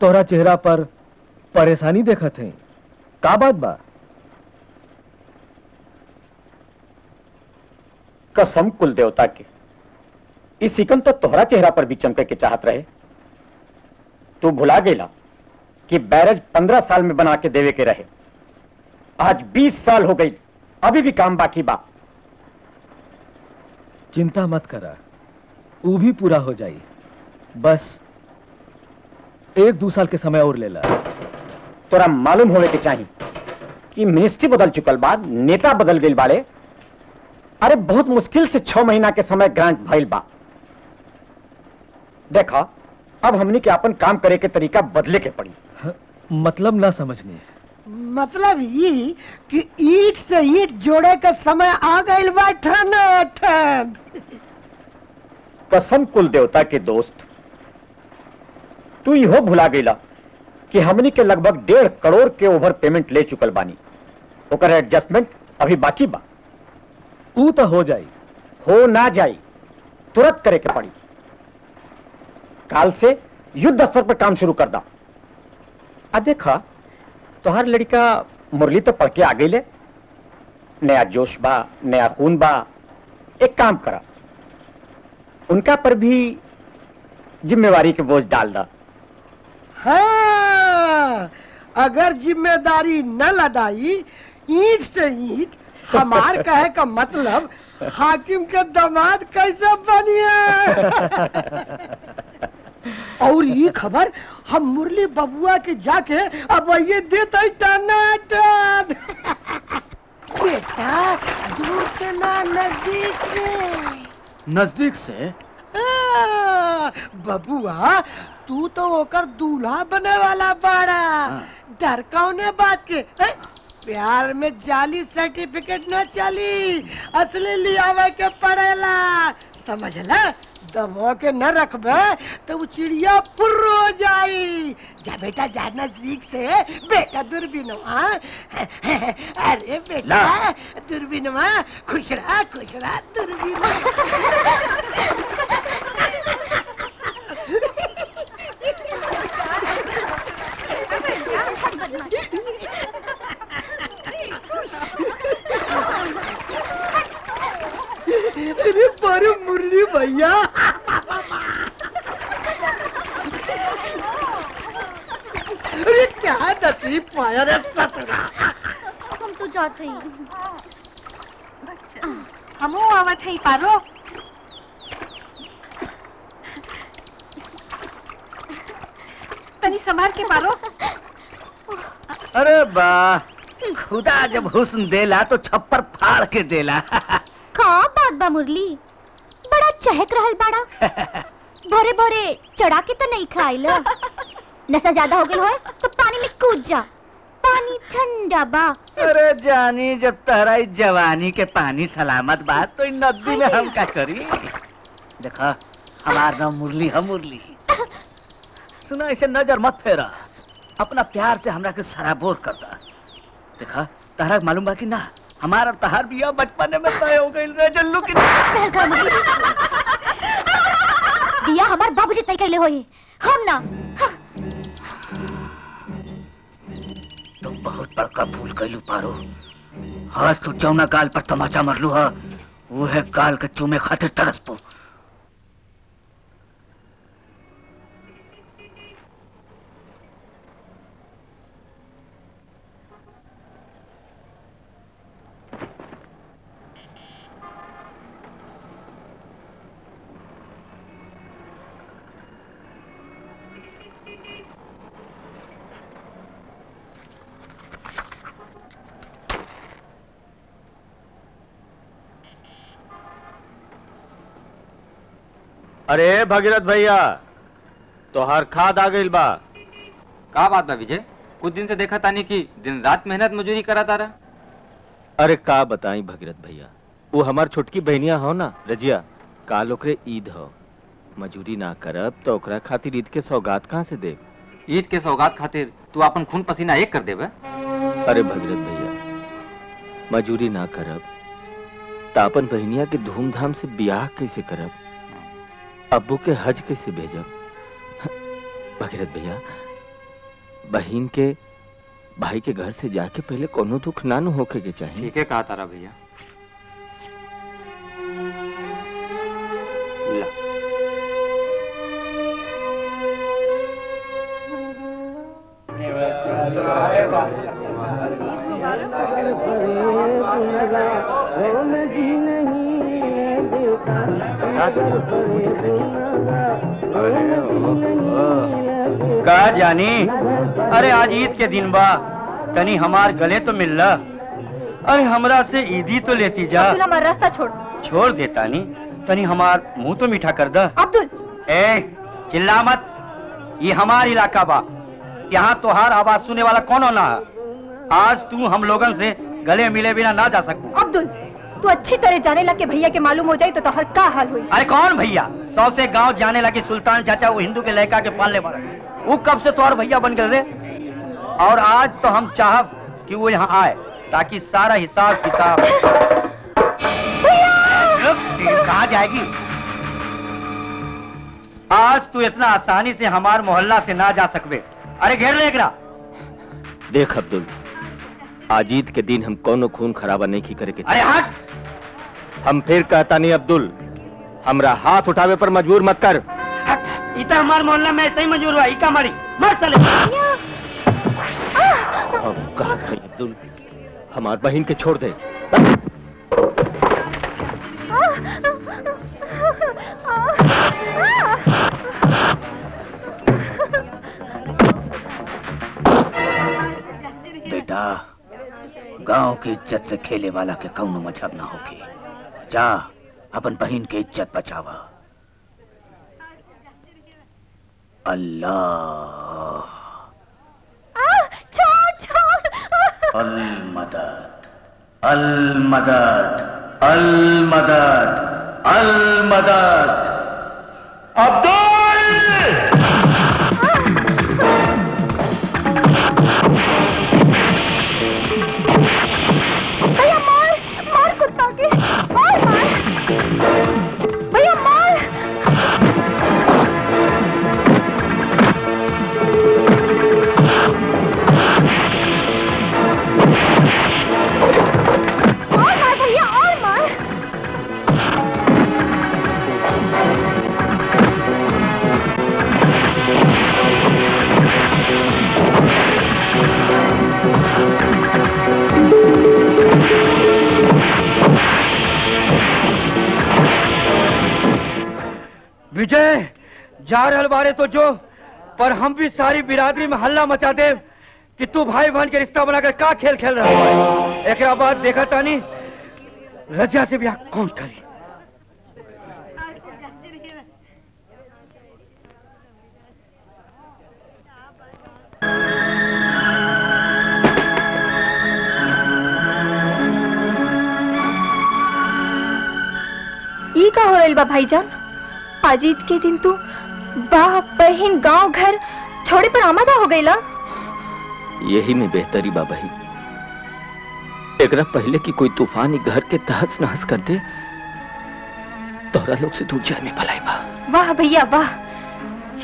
तोहरा चेहरा पर परेशानी देखत हैं। का बात बा? कसम कुल देवता के। इस सिकन तो तोहरा चेहरा पर भी चमके के चाहत रहे। तू भुला गेला कि बैरज पंद्रह साल में बना के देवे के रहे। आज बीस साल हो गई अभी भी काम बाकी बा। चिंता मत करा वो भी पूरा हो जाए बस एक दो साल के समय और ले ला। तोरा मालूम होवे के चाहिए कि मिनिस्ट्री बदल चुकल बाद नेता बदल गई बाड़े। अरे बहुत मुश्किल से छह महीना के समय ग्रांट भइल बा। देखा अब हमनी के अपन काम करे के तरीका बदले के पड़ी। मतलब ना समझनी। मतलब ये कि ईट से ईट जोड़े का समय आ गई बा ठन ठन कसम कुल देवता के दोस्त तू इहो भुला गईला कि हमनी के लगभग डेढ़ करोड़ के ओवर पेमेंट ले चुकल बानी। ओकर एडजस्टमेंट अभी बाकी बा। ऊ तो हो जाई। हो ना जाई तुरंत करे के पड़ी। काल से युद्ध स्तर पर काम शुरू कर दा आ देखा तोहर लड़का मुरली तो पढ़ के आ गई ले नया जोश बा नया खून बा। एक काम करा। उनका पर भी जिम्मेवारी के बोझ डाल दा। हाँ अगर ज़िम्मेदारी न लदाई ईट से ईट हमार कहे का मतलब हाकिम के दामाद कैसे बनिए? और ये खबर हम मुरली बबुआ के जाके अब ये देते टनाटन। बेटा दूर से ना नज़दीक से। नज़दीक से? बबुआ तू तो होकर दूल्हा बने वाला बाड़ा। डर कौने बात के? है? प्यार में जाली सर्टिफिकेट न चली असली लिया के पड़ेला। समझला? दबो के न रखबे तो वो चिड़िया पुर्र हो जाई। जा बेटा जा नज़दीक से। बेटा दूरबीनवा। अरे बेटा दूरबीनवा खुश रहा खुश रहा अरे पर मुरली भैया। अरे क्या नसीब पाया रे ससुरा। हम तो जाते ही। हमो आवत है पारो। तनी संभाल के पारो। अरे वाह खुदा जब हुस्न देला तो छप्पर फाड़ के देला। का बात बा मुरली? बड़ा चहक रहल बाड़ा। भोरे भोरे चढ़ा के तो नहीं खाइल। नशा ज़्यादा हो गया होए तो पानी में कूद जा। पानी ठंडा बा। अरे जानी जब तहरा जवानी के पानी सलामत बात तो नदी में हम क्या करी? देखा हमार नाम मुरली है मुरली। सुना इसे नज़र मत फेरा। अपना प्यार से हमरा के सराबोर करता देखा तहरा मालूम बा कि ना? हमारा तहार बिया बचपन में तय हो गई जल्लू की बिया हमार बाबूजी तय कैले होई। हम ना। तुम बहुत बड़का भूल कैलू पारो। आज तू जौना गाल पर तमाचा मरलू है। वो है गाल के चूमे खातिर तरस पो अरे भगीरथ भैया तोहार खाद आ गइल बा। का बात बा विजय? कुछ दिन से देखा तानी कि दिन रात मेहनत मजूरी करा तारा अरे का बताई भगीरथ भैया वो हमार छोटकी बहनिया हो ना रजिया काल ओकरे ईद हो। मजूरी ना करब तो ओकरा खातिर ईद के सौगात कहाँ से दे ईद के सौगात खातिर तू अपन खून पसीना एक कर देबे अरे भगीरथ भैया मजूरी ना करब त अपन बहनिया के धूमधाम से ब्याह कैसे करब? अब्बू के हज कैसे भेजब भगीरथ भैया बहन के भाई के घर से जाके पहले कोनो दुख ना नु होके के चाहिए ठीक है कहा तारा भैया। ला। का जानी। अरे आज ईद के दिन बा। तनी हमार गले तो मिल ला। अरे हमरा से ईदी तो लेती जा। अब्दुल हमारा रास्ता छोड़। छोड़ देता नी तनी हमार मुँह तो मीठा कर दा। अब्दुल। ए चिल्ला मत। ये हमार इलाका बा। यहाँ तोहार आवाज़ सुनने वाला कौन होना? है आज तू हम लोगन से गले मिले बिना ना जा सकू। अब्दुल। तू अच्छी तरह जाने लग के भैया के मालूम हो जाए तो तोहर का हाल हुई। अरे कौन भैया? सौ से गाँव जाने लगे सुल्तान चाचा वो हिंदू के लड़का के पालने वाला। वो कब से तोहर भैया बन गए रे? और आज तो हम चाहब कि वो यहाँ आए ताकि सारा हिसाब किताब कहाँ जाएगी? आज तू इतना आसानी से हमार मोहल्ला से ना जा सकबे अरे घेर ले एकरा। देख अब्दुल आज ईद के दिन हम कोनो खून खराबा नहीं की करे के अरे हट! हम फिर कहता नहीं अब्दुल। हमरा हाथ उठावे पर मजबूर मत कर। इतना हमार मोहल्ला में ऐसे ही मजबूर हुआ इका मारी। मर चले अब कहा अब्दुल? हमार बहन के छोड़ दे। बेटा गाँव की इज़्ज़त से खेले वाला के कौनो मज़हब ना होगी। जा अपन बहन के इज़्ज़त बचावा। अल्लाह। अल मदद अल मदद अल मदद अल मदद भैया विजय, जा रहल बारे तो जो, पर हम भी सारी बिरादरी में हल्ला मचा दे कि तू भाई बहन के रिश्ता बनाकर का खेल खेल रहा है? एक बाद देखा तानी रजा से ब्याह कौन करी? का हो रही भाईजान? आज ईद के दिन तू बाप बहन गाँव घर छोड़े पर आमादा हो गईला यही में बेहतरी बा बही एकरा पहले कि कोई तूफ़ान ही घर के तहस नहस कर दे तोरा लोग से दूर जाए में भलाई बा। वाह भैया वाह।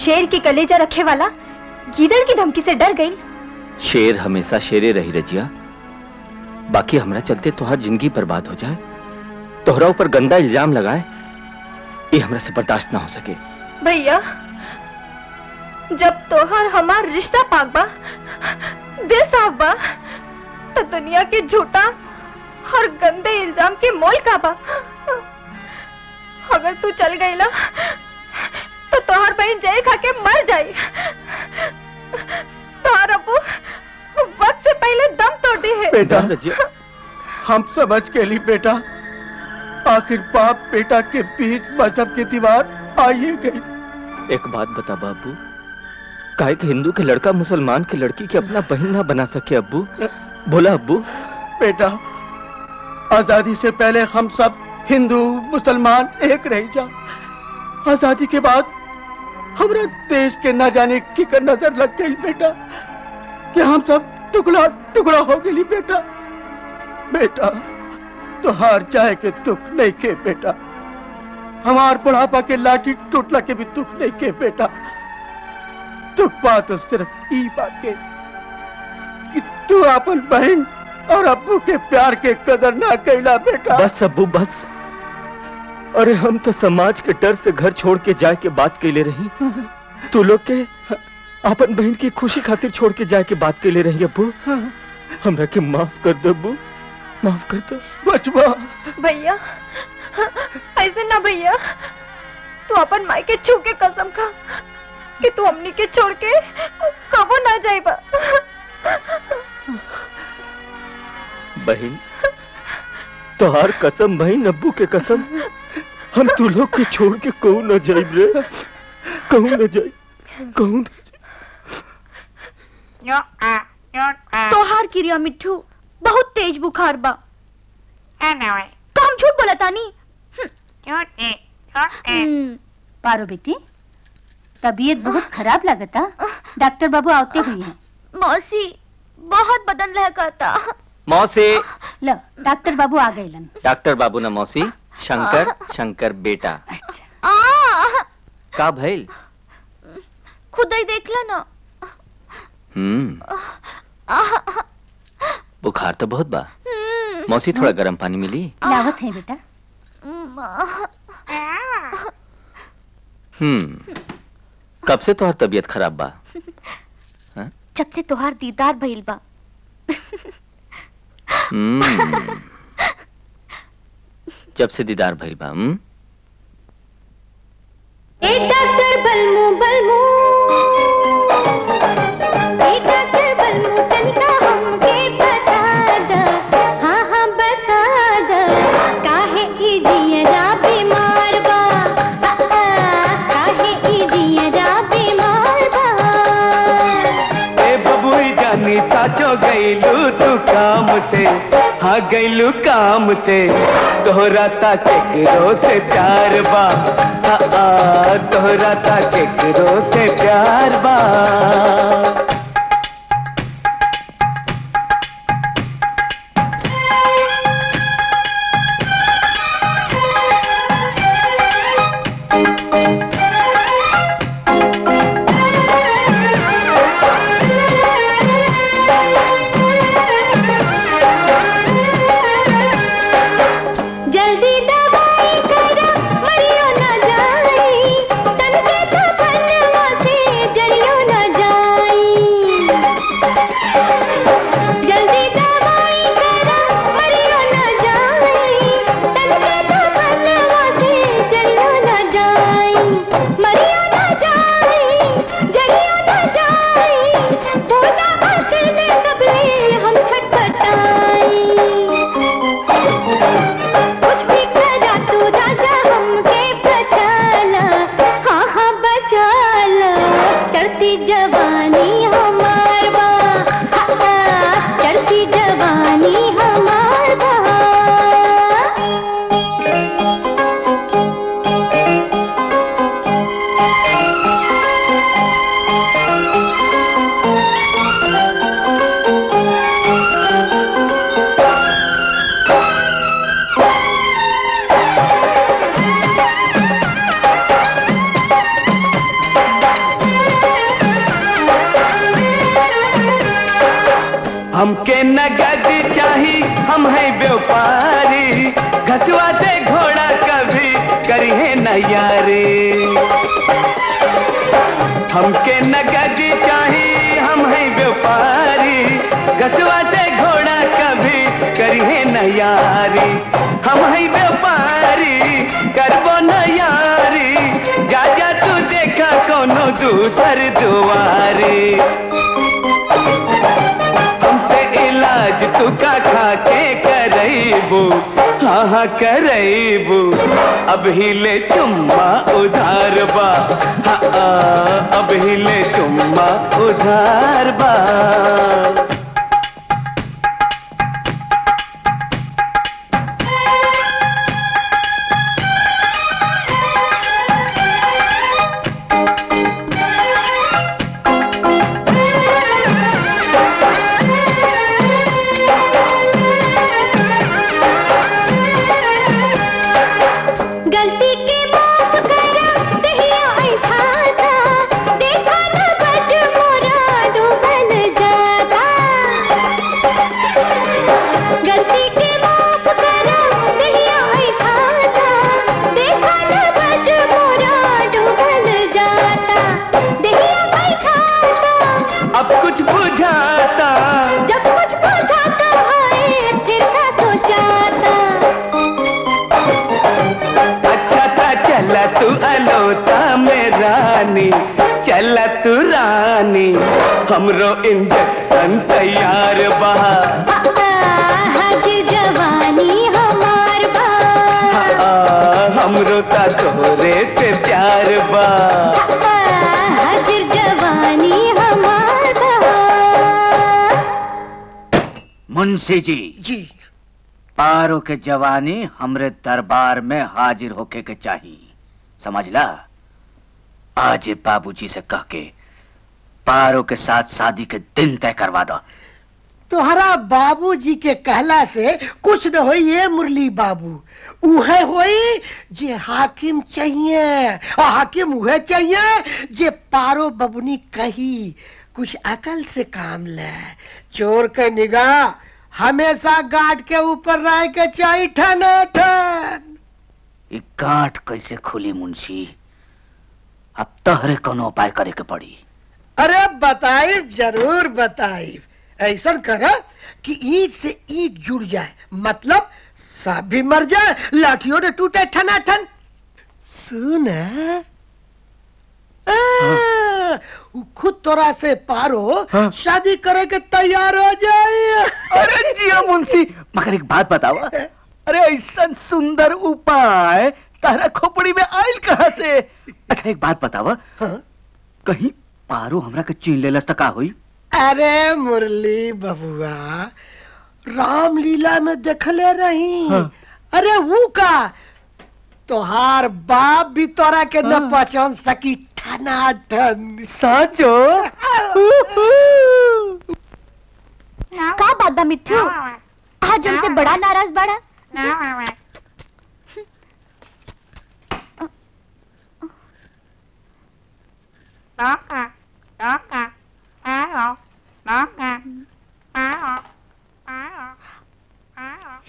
शेर की कलेजा रखे वाला गीदड़ की धमकी से डर गई। शेर हमेशा शेरे रही रजिया। बाकी हमरा चलते तोहार ज़िंदगी बर्बाद हो जाए तोहरा ऊपर गंदा इल्ज़ाम लगाए ये हमरा से बर्दाश्त ना हो सके। भैया जब तोहर हमार रिश्ता पाक बा दिल साफ़ बा तो दुनिया के झूठा और गंदे इल्ज़ाम के मोल का बा? अगर तू चल गई ना तो तोहर बहन जय खा के मर जाई। तोहर अबू वक्त से पहले दम तोड़ दी है। बेटा हम समझ के लिए बेटा। आखिर बाप बेटा के बीच मज़हब की दीवार आइए गई। एक बात बता बाबू कि हिंदू के लड़का मुसलमान के लड़की के अपना बहन ना बना सके अब्बू? बोला अब्बू। बेटा आज़ादी से पहले हम सब हिंदू मुसलमान एक रह जा। आज़ादी के बाद हमारा देश के न जाने की कर नज़र लग गई बेटा। कि हम सब टुकड़ा टुकड़ा हो गई बेटा। बेटा तो हार जाए के दुख नहीं के बेटा। हमार बुढ़ापा के लाठी टूटला के भी दुख नहीं के बेटा। दुख बा तो सिर्फ़ ई बात के। कि तू अपन बहन और अब्बू के प्यार के कदर ना कैला बेटा। बस अब्बू बस। अरे हम तो समाज के डर से घर छोड़ के जाए के बात कैले रही। तू लोग के अपन बहन की खुशी खातिर छोड़ के जाए के बात कैले रही अब्बू। हमरा के माफ़ कर दो अब्बू। माफ़ कर दो। बचवा भैया ऐसे ना भैया तू अपन माई के छू के कसम खा कि तू हमनी के छोड़ के कबो ना जाइबा बहन तोहार कसम बहन अब्बू के कसम हम तू लोग के छोड़ के कहूँ न जाइब रे। कहूँ न जाइब कहूँ न तोहार क्रिया मिट्ठू बहुत तेज बुखार बा। तो हम झूठ बोला तानी। पारो बेटी तबीयत बहुत खराब लगता। डॉक्टर बाबू आवते हुई हैं। मौसी बहुत बदन लहकाता। मौसी। लो डॉक्टर बाबू आ गए लन। डॉक्टर बाबू न मौसी शंकर शंकर बेटा। आ। का भइल? खुद ही देख ला ना। हम्म। आ, बुखार तो बहुत बा। मौसी थोड़ा गर्म पानी मिली? लावत है बेटा। हम्म। कब से तोहर तबीयत खराब बा? जब से तोहार दीदार भइल बा। हम्म। जब से दीदार भइल बा हम्म। ए डॉक्टर बलमू बलमू से हाँ गैलू काम से। तोहरा ता केकरो से प्यार बा। हाँ, तोहरा ता केकरो से प्यार बा। हिले चुम्मा के जवानी हमरे दरबार में हाजिर होके के चाहिए समझला आज बाबूजी से कह के पारो के साथ शादी के दिन तय करवा दो। तोहरा बाबूजी के कहला से कुछ न ये मुरली बाबू। उहे होई जे हाकिम चाहिए और हाकिम उहे चाहिए जे पारो बबुनी कही। कुछ अकल से काम ले, चोर के निगाह हमेशा गार्ड के ऊपर रह के चाहिए ठन ठन ये कैसे खुली मुंशी? अब तहरे कोनो उपाय करे के पड़ी। अरे बताइब ज़रूर बताइब। ऐसा कर कि ईट से ईट जुड़ जाए। मतलब सब भी मर जाए लाठियों ने टूटे ठना ठन सुन खुद तोरा से पार पारो शादी करे के तैयार हो जाए अरे जिया मुंशी मगर एक बात बताओ। अरे ऐसा सुंदर उपाय तारा खोपड़ी में आयल कहा से? अच्छा एक बात बताओ। कहीं पारो हमरा के चीन त का होई? अरे मुरली बबुआ रामलीला में देखले रही। अरे वो का? तोहार बाप भी तोरा के न पहचान सकी का बात बा मिट्टू आज हमसे बड़ा नाराज़ बड़ा।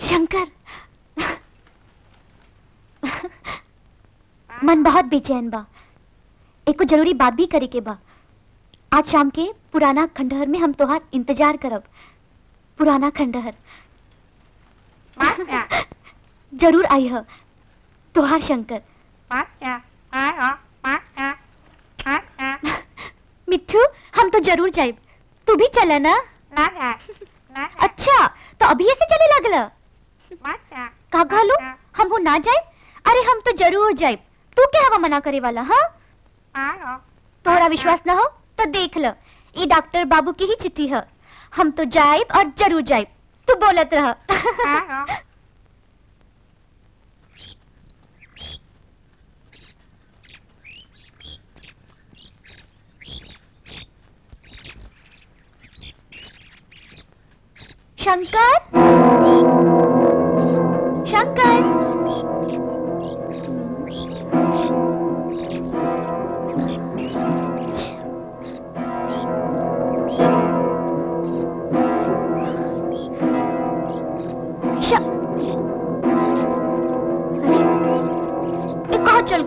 शंकर। मन बहुत बेचैन बा। एको ज़रूरी बात भी करे के बा। आज शाम के पुराना खंडहर में हम तोहार इंतज़ार करब। पुराना खंडहर। ज़रूर आई ह तोहार शंकर। मिट्टू हम तो ज़रूर जाए तू भी चला ना। अच्छा तो अभी ऐसे चले लगल? का कहलू हम हो ना जाए? अरे हम तो ज़रूर जाए तू क्या हवा मना करे वाला हाँ? तोहरा विश्वास न हो तो देख ल। ये डॉक्टर बाबू की ही चिट्ठी है। हम तो जाइब और ज़रूर जाइब तू बोलत रह। शंकर? शंकर?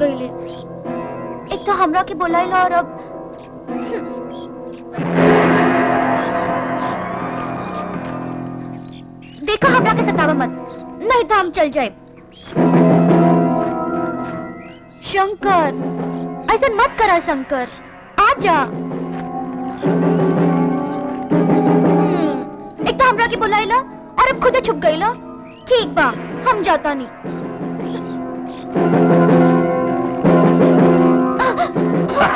ये कहाँ चल गई एक तो हमरा के बोलाइला और अब देखो हमरा के सतावा मत। नहीं तो हम चल जाए। शंकर ऐसा मत करा शंकर। आ जा। हम्म, एक तो हमरा के बुलाइला और अब खुद छुप गईला ठीक बा हम जाता नहीं।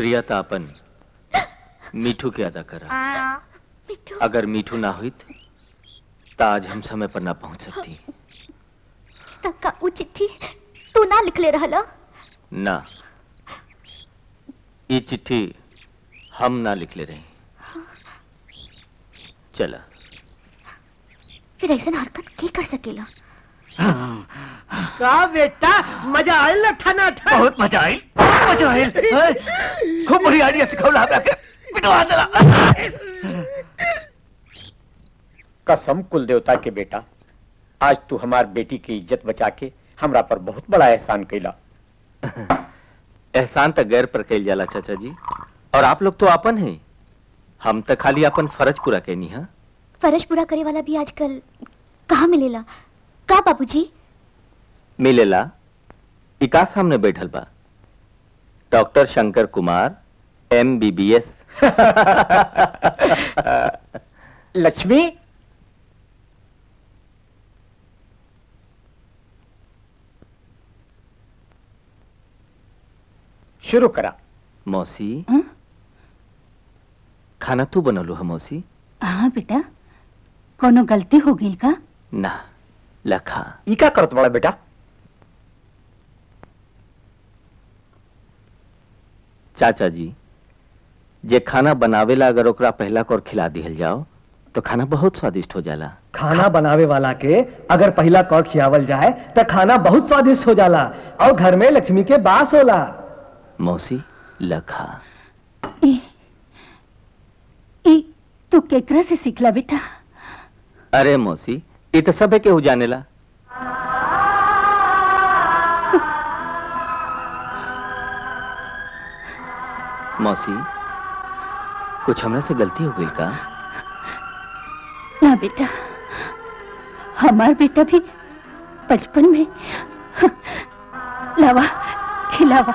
शुक्रिया तापन मीठू के अदा करा। अगर मीठू ना हुई तो आज हम समय पर ना पहुँच सकती। तब का उ चिट्ठी तू ना लिख ले रहला? ना। ये चिट्ठी हम ना लिख ले रहे। चला। फिर ऐसा हरकत के कर सकेला? का बेटा मज़ा आयल ना ठना ठन बहुत मज़ा आई मज़ा हैं? खूब बड़ी आइडिया सिखौला हमें आके पिटवा देला कसम कुल देवता के बेटा आज तू हमार बेटी की इज़्ज़त बचा के हमरा पर बहुत बड़ा एहसान कैला। एहसान तो गैर पर कैल जाला चाचा जी। और आप लोग तो अपन हैं। हम तो खाली अपन फ़र्ज़ पूरा कैनी है? फ़र्ज़ पूरा करे वाला भी आजकल कहाँ मिलेला? का बाबूजी? मिलेला इका सामने बैठल बा। Doctor Shankar Kumar M B B S. Lakshmi? शुरू करा। मौसी? खाना तू बनलू है मौसी? हाँ बेटा। कोनो गलती हो गई का? ना। लखा ई का करत बड़ा बेटा चाचा जी जे खाना बनावेला अगर ओकरा पहला कर खिला दिहल जाओ तो खाना बहुत स्वादिष्ट हो जाला खाना बनावे वाला के अगर पहला कौट खियावल जाए तो खाना बहुत स्वादिष्ट हो जाला और घर में लक्ष्मी के बास होला मौसी लखा ई ई तू केकरा से सीखला बेटा अरे मौसी ये तो सब केहू जानेला मौसी, कुछ हमरा से गलती हो गई का? ना बेटा, हमार बेटा भी बचपन में लावा, खिलावा।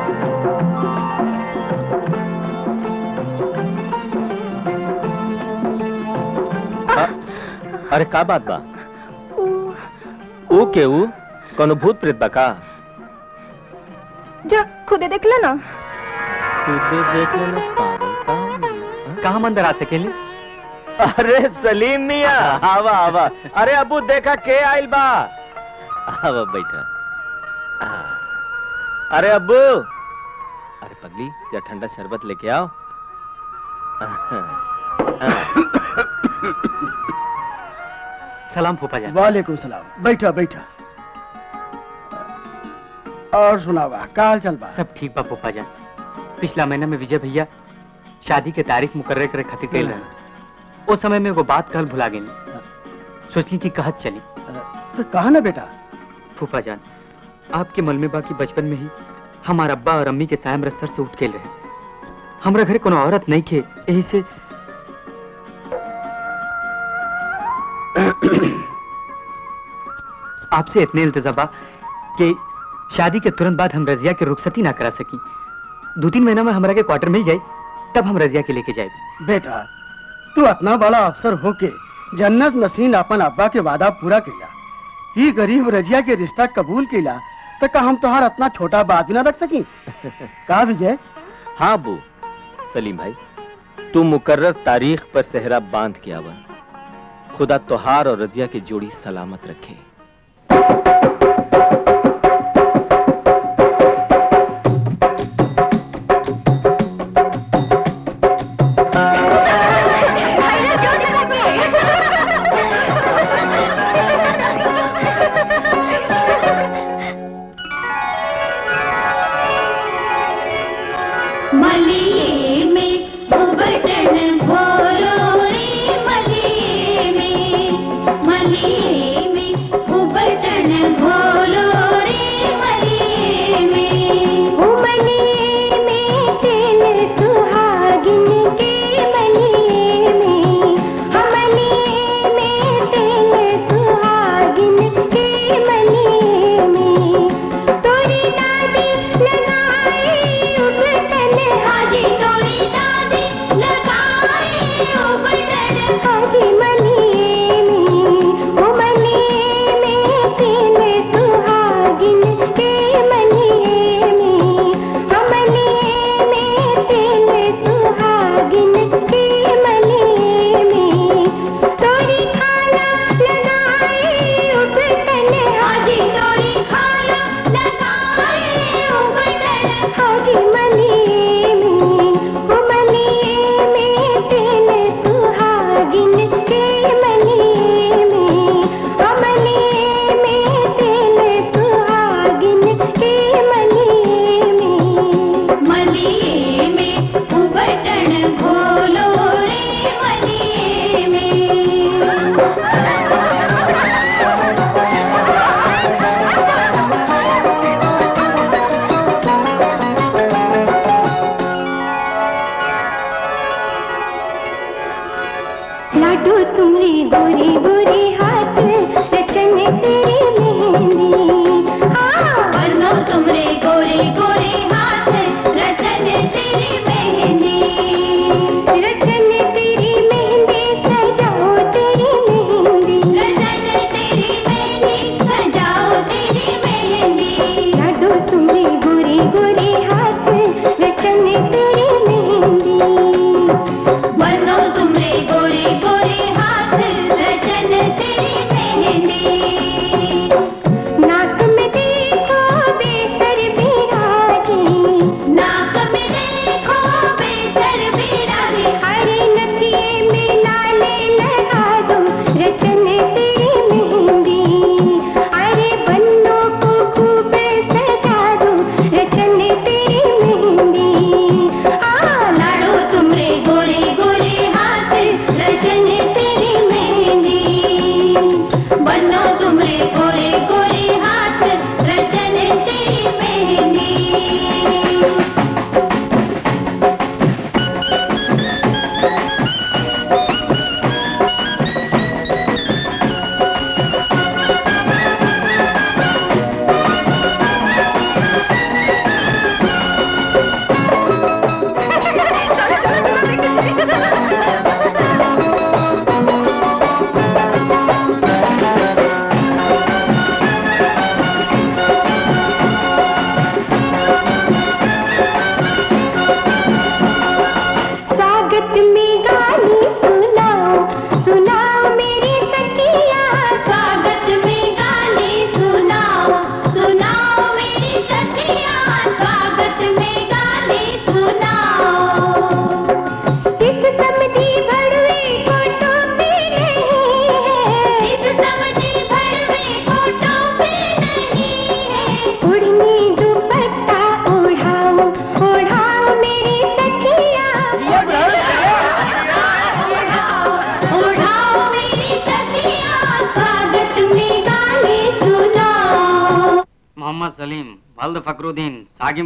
अरे का बात बा? ऊ के ऊ? कोनो भूत प्रेत बा का? जा खुदे देख लो ना कहाँ मंदिर आ सकेली अरे सलीम मिया। आवा आवा। अरे अबू देखा के आइल बा? आवा बैठा। आ, अरे अबू। अरे पगली या ठंडा शरबत लेके आओ। सलाम फूफा जान। वालेकुम सलाम। बैठा बैठा। और सुनावा का हाल चल बा। सब ठीक बा फूफा जान। पिछला महीना में विजय भैया शादी के तारीख मुकर्रर करे खातिर गए रहे उस समय में एगो बात कल भुला गई सोचली कि कहत चली। तो कहा ना बेटा? फूफा जान आपके मन में बाकी बचपन में ही हमारा अब्बा और अम्मी के साय मेरे सर से उठ खेल रहे हमरा घरे कोनो औरत नहीं खे यही से आपसे इतने इल्तजाबा कि शादी के तुरंत बाद हम रजिया के रुखसती ना करा सकी। दो तीन महीना में हमरा के क्वार्टर मिल जाए तब हम रजिया के लेके जाए बेटा तू इतना बड़ा अफसर होके जन्नत नसीन अपन अब्बा के वादा पूरा किया। ही गरीब रजिया के रिश्ता कबूल किया तो का हम तोहार इतना छोटा बात भी ना रख सकी? का विजय? हाँ बो सलीम भाई तू मुकर्रर तारीख पर सेहरा बाँध के आवा। खुदा तोहार और रजिया की जोड़ी सलामत रखे।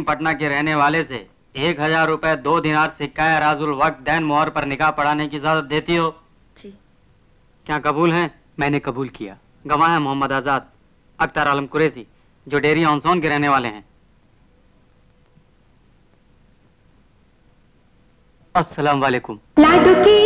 पटना के रहने वाले से एक हज़ार रूपए दो दिनार सिक्का राजुल वक्त दैन मोहर पर निकाह पढ़ाने की इजाज़त देती हो। जी। क्या कबूल है? मैंने कबूल किया। गवाह है मोहम्मद आज़ाद अख्तार आलम कुरेसी जो डेरी ऑनसोन के रहने वाले हैं। अस्सलाम वालेकुम। लाडू की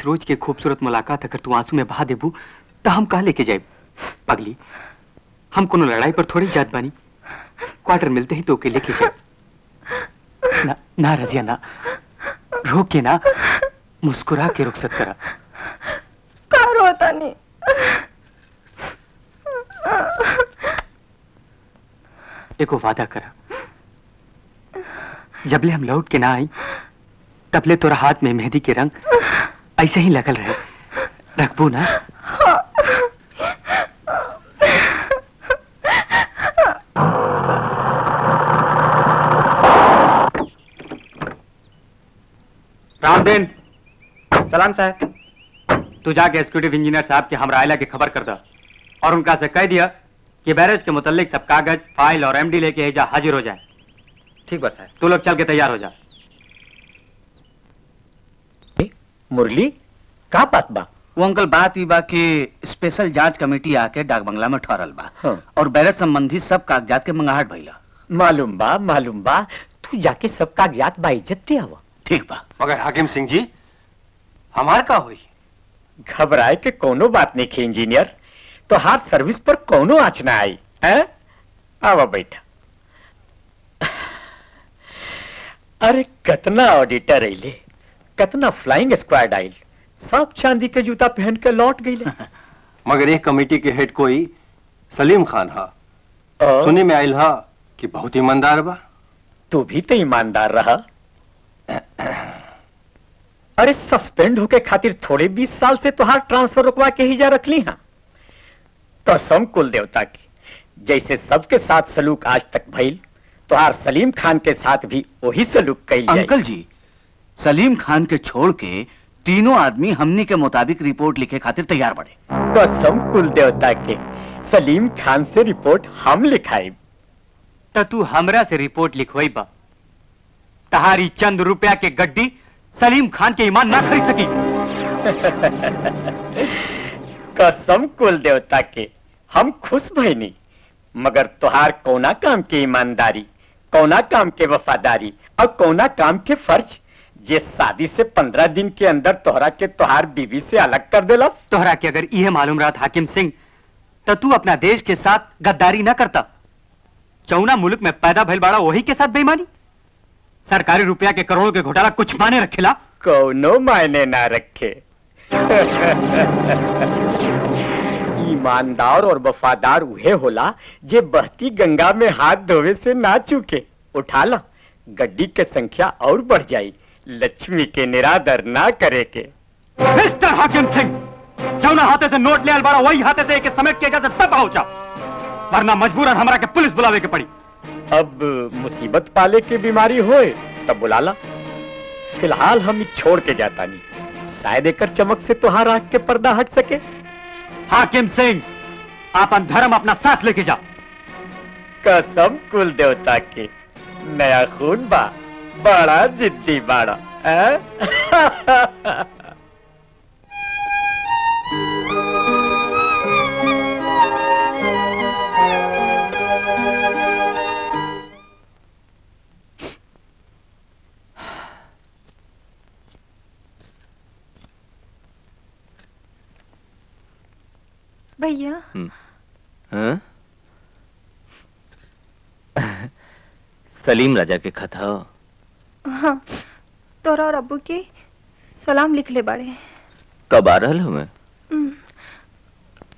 बीस रोज के खूबसूरत मुलाकात अगर तू आँसू में बहा देबू तो हम कहा लेके जाए? पगली हम कोनो लड़ाई पर थोड़ी जात बानी। क्वार्टर मिलते ही तो के लेके जाए। ना, ना रजिया ना। रोक के ना। मुस्कुरा के रुखसत करा। का रोता नहीं एको वादा करा। जबले हम लौट के ना आई तबले तोरा हाथ में मेहंदी के रंग ऐसे ही लगल रहे। रखबू ना? रामदेन सलाम साहब। तू जाके एग्जीक्यूटिव इंजीनियर साहब के हमरा आयला की खबर कर दा। और उनका से कह दिया कि बैरेज के मुतल्लिक सब कागज़ फ़ाइल और एमडी लेके एजा हाजिर हो जाए। ठीक बस है तू लोग चल के तैयार हो जा। मुरली का बात बा? वो अंकल बात ई बा कि स्पेशल जाँच कमेटी आके डाक बंगला में ठहरल बा। हाँ। और बैरज संबंधी सब कागजात के मंगाहट भइला। मालूम बा मालूम बा तू जाके सब कागजात बा इज़्ज़त दे आवा। ठीक बा। मगर हाकिम सिंह जी हमार का हुई? घबराए के कोनो बात नहीं की इंजीनियर तो हार सर्विस पर कोनो आँच ना आई है? आवा बैठा। अरे कतना ऑडिटर अइले। कतना फ्लाइंग स्क्वाड आइल सब चांदी के जूता पहन के लौट गईले। मगर एक कमेटी के हेड कोई सलीम खान हा। सुने में आयल हा कि बहुत ईमानदार बा। तू भी तो ईमानदार रहा। अरे सस्पेंड होके खातिर थोड़े बीस साल से तुहार ट्रांसफ़र रुकवा के ही जा रखली हाँ। कसम कुल देवता की जैसे सबके साथ सलूक आज तक भइल तुहार सलीम खान के साथ भी वही सलूक कैल अंकल जी सलीम खान के छोड़ के तीनों आदमी हमनी के मुताबिक रिपोर्ट लिखे खातिर तैयार बड़े। कसम कुल देवता के सलीम खान से रिपोर्ट हम लिखाई तो तू हमरा से रिपोर्ट लिखवाई बा। तहारी चंद रुपया के गड्डी सलीम खान के ईमान ना खरीद सकी। कसम कुल देवता के हम खुश भइनी मगर तुहार कोना काम के ईमानदारी कोना काम के वफादारी और कोना काम के फ़र्ज़? जे शादी से पंद्रह दिन के अंदर तोहरा के तुहार बीवी से अलग कर देलस। तोहरा के अगर यह मालूम रहा हाकिम सिंह तो तू अपना देश के साथ गद्दारी ना करता। चौना मुल्क में पैदा भइल बाड़ा वही के साथ बेईमानी। सरकारी रुपया के करोड़ों के घोटाला कुछ माने रखेला। कोनो मायने ना रखे। ईमानदार और वफादार उहे होला जे बहती गंगा में हाथ धोवे से ना चूके। उठा ला गड्डी के संख्या और बढ़ जाई लक्ष्मी के निरादर ना करे के। मिस्टर हाकिम सिंह जौना हाथे से नोट ले आल बाड़ा वही हाथे से एक समेट के जैसे तब पहुँचा वरना मजबूरन हमरा के पुलिस बुलावे के पड़ी। अब मुसीबत पाले की बीमारी होए तब बुला ला फ़िलहाल हम छोड़ के जाता नहीं। शायद एक चमक से तुहार आँख के पर्दा हट सके। हाकिम सिंह आपन धर्म अपना साथ लेके जा कसम कुल देवता के नया खून बा। बड़ा जिद्दी बाड़ा हैं? भैया हाँ? सलीम राजा के खत हो हाँ तोरा और अब्बू के सलाम लिख ले बाड़े। कब आ रहल हमें?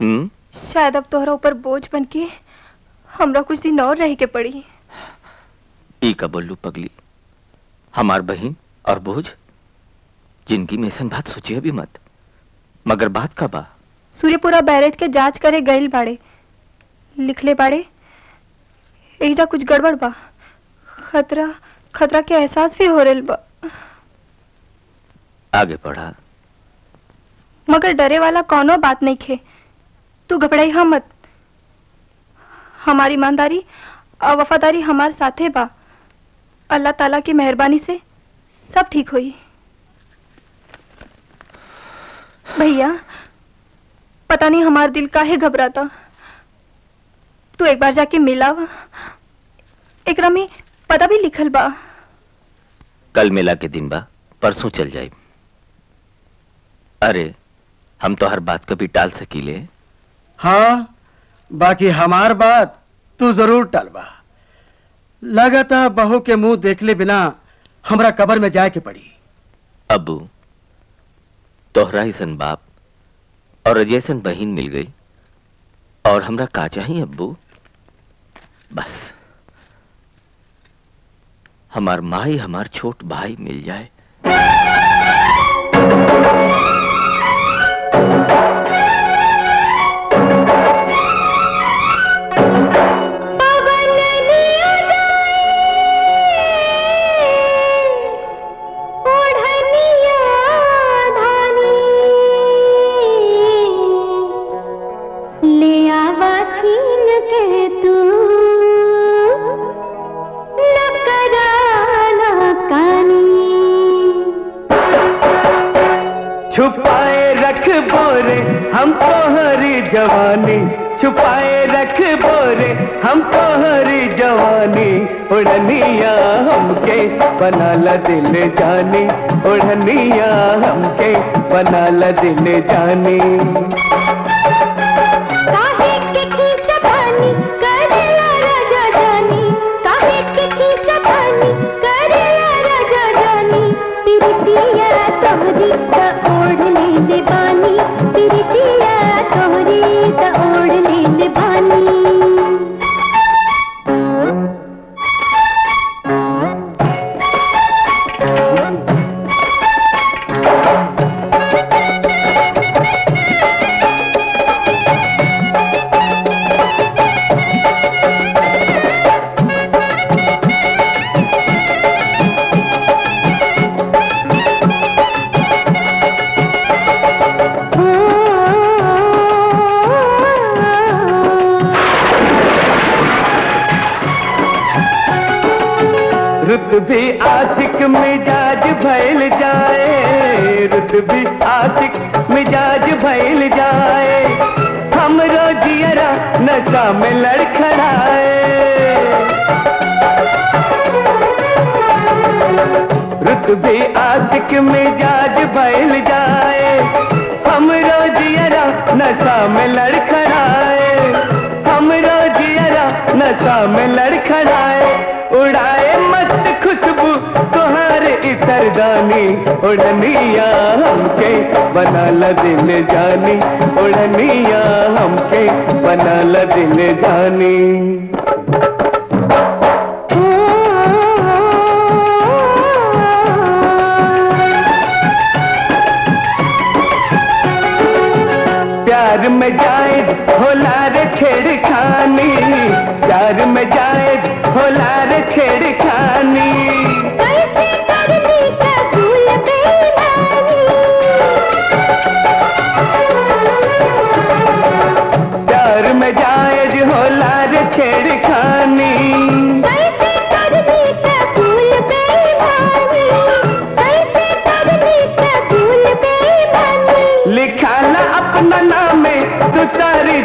हम्म, शायद अब तोहरा ऊपर बोझ बन के हमरा कुछ दिन और रह के पड़ी। ई का बोलू पगली हमार बहन और बोझ जिनकी में ऐसा बात सोची अभी मत मगर बात का बा सूर्यपुरा बैरेज के जाँच करे गइल बाड़े। लिखले बाड़े एजा कुछ गड़बड़ बा खतरा खतरा के एहसास भी हो रहल बा आगे बढ़ा। मगर डरे वाला कौनो बात नहीं खे? तू घबराई हम मत। हमारी ईमानदारी और वफादारी हमारे साथे बा। अल्लाह ताला की मेहरबानी से सब ठीक हुई। भैया पता नहीं हमारा दिल काहे घबराता। तू एक बार जाके मिला एकरा में पता भी लिखल बा। कल मेला के दिन बा परसों चल जाए अरे हम तो हर बात कभी टाल सकीले। हाँ बाकी हमार बात तू ज़रूर टालबा लगातार बहू के मुँह देखले बिना हमरा कबर में जाए के पड़ी। अबू तोहरा ही सन बाप और अजयसन बहन मिल गई। और हमरा का चाहिए अब्बू बस। हमार माई हमार छोट भाई मिल जाए। रख बोरे, हम तो हरी जवानी। छुपाए रख बोरे, हम तो हरी जवानी। उड़निया हमके बना ला दिल जानी। उड़निया हमके बना ला दिल जानी। भैल जाए, रुत भी आशिक मिजाज भैल जाए। हम रोजियरा नशा में लड़खड़ाए। रुत भी आशिक मिजाज भैल जाए। हम रोजियरा नशा में लड़खड़ाए। हम रोजियरा नशा में लड़खड़ाए। उड़ाए मस्त खुशबू इतरदानी उड़निया हमके बना ला दिल जानी, उड़निया हमके बना ला दिल जानी। प्यार में जाए होला रे छेड़खानी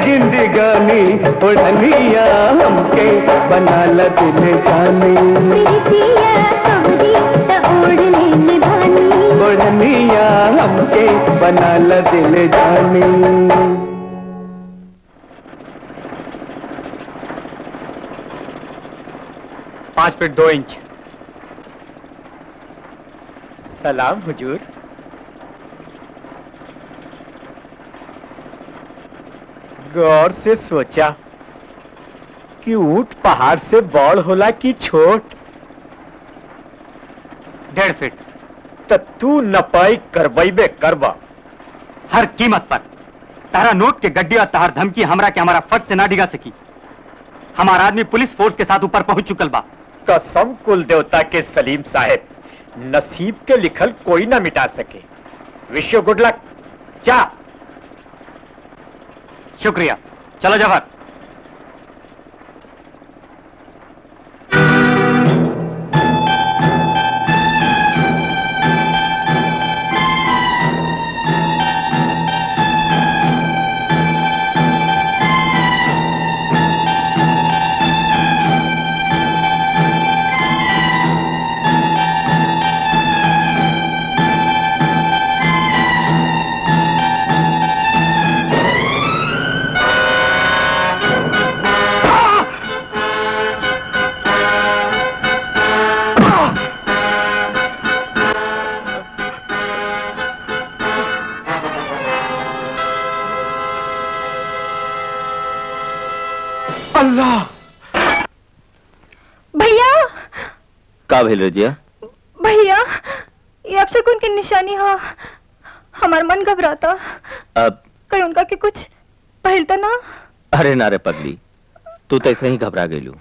जिंदगानी उड़निया हमके बना ला दिल जानी त उड़निया हमके बना ला दिल जानी। पाँच फीट दो इंच। सलाम हुजूर। गौर से सोचा कि ऊँट पहाड़ से बड़ होला कि छोट। डेढ़ फीट तो तू नपाई करबैबे करबा। हर कीमत पर, तारा नोट के गड्डी और तार धमकी हमरा के हमारा फ़र्ज़ से ना डिगा सकी। हमारा आदमी पुलिस फोर्स के साथ ऊपर पहुँच चुकल बा। कसम कुल देवता के सलीम साहेब, नसीब के लिखल कोई ना मिटा सके। विश्व गुड लक, जा। शुक्रिया। चलो जवाहर का भेल रजिया भैया ये अब शकुन की निशानी हा। हमार मन घबराता। अब कहीं उनका के कुछ पहल तो ना? अरे नारे पगली तू तो ऐसे ही घबरा गईलू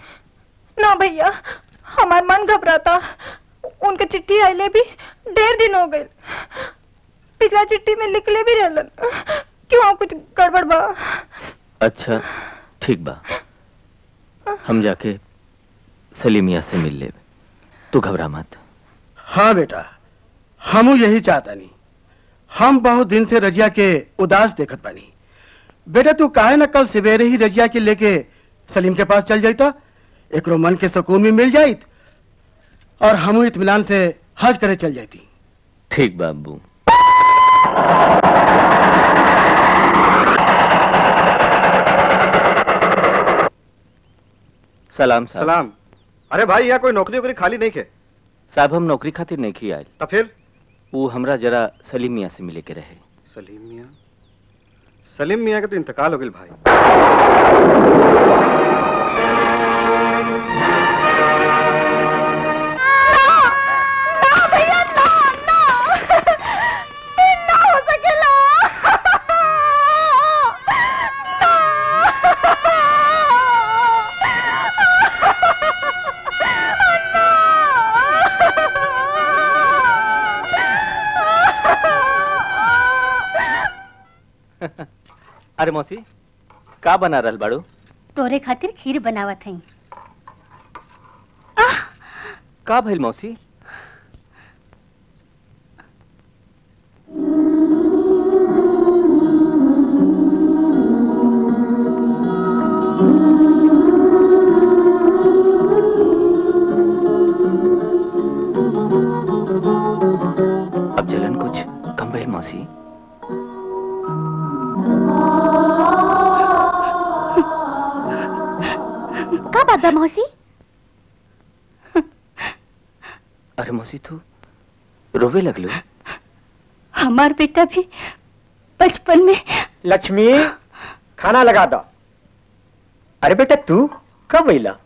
ना भैया हमार मन घबराता। उनके चिट्ठी आइले भी डेढ़ दिन हो गए पिछला चिट्ठी में लिखले भी रहलन। क्यों कुछ गड़बड़ बा? अच्छा ठीक बा। हम जाके सलीमिया से मिल ले तू घबरा मत। हाँ बेटा हम यही चाहता नहीं हम बहुत दिन से रजिया के उदास देखत बानी। बेटा तू काहे न कल सवेरे ही रजिया के लेके सलीम के पास चल जाता एक मन के सुकून भी मिल जाइत और हम इतमान से हज करे चल जाती ठीक बाबू। सलाम सलाम। अरे भाई यहाँ कोई नौकरी वोकरी खाली नहीं है। साहब हम नौकरी खातिर नहीं की आए। तो फिर? वो हमारा जरा सलीम मियाँ से मिले के रहे। सलीम मियाँ? सलीम मियाँ का तो इंतकाल हो गई भाई। अरे मौसी का बना रहल बाड़ू? तोरे खातिर खीर बनावत हई। का भइल मौसी? अब जलन कुछ कम भइल मौसी। का बात बा मौसी अरे मौसी तू रोवे लगलो हमार बेटा भी बचपन में लक्ष्मी खाना लगा दो अरे बेटा तू कब अला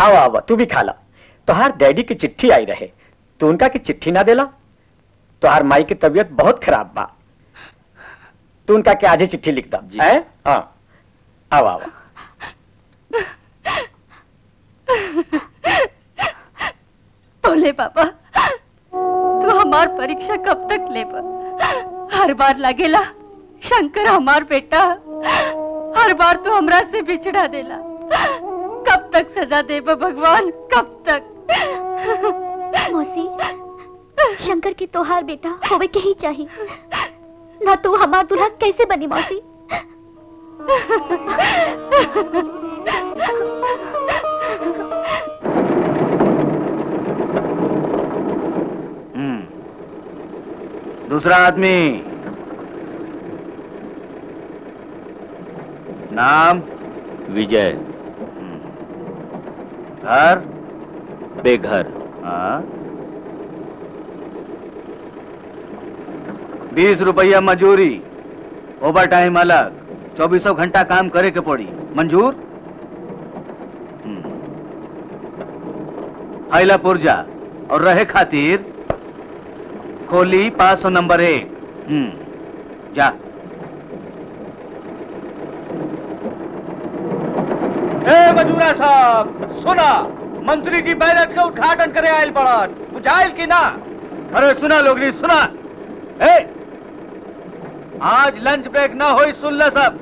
आओ आओ तू भी खा ला तोहार डैडी की चिट्ठी आई रहे तू उनका की चिट्ठी ना देला तोहार माई की तबीयत बहुत खराब बा तू उनका के आज ही चिट्ठी लिख दा हैं हाँ आओ आओ बोले, बाबा, तू हमार परीक्षा कब तक लेब हर बार लगेला, शंकर हमार बेटा। हर बार तू हमरा से बिछड़ा देला। कब तक सजा देब भगवान, कब तक? मौसी, शंकर की तोहार बेटा होवे के ही चाहिए ना तू हमार दूल्हा कैसे बनी, मौसी? दूसरा आदमी। नाम? विजय। घर? बेघर। हाँ। बीस रुपया मजूरी। ओवर टाइम अलग। चौबीसों घंटा काम करे के पड़ी। मंजूर? आइला पुरजा। और रहे खातिर? खोली पाँच सौ नंबर एक। हम्म जा। ए मजूरा साहब सुना मंत्री जी बैरक का उद्घाटन करे आयल पड़न बुझाइल की ना? अरे सुना लोगनी सुना। ए! आज लंच ब्रेक ना हो सुन ले सब।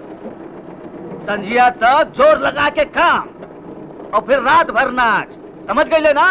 संजिया तक ज़ोर लगा के काम और फिर रात भर नाच। समझ गए ना?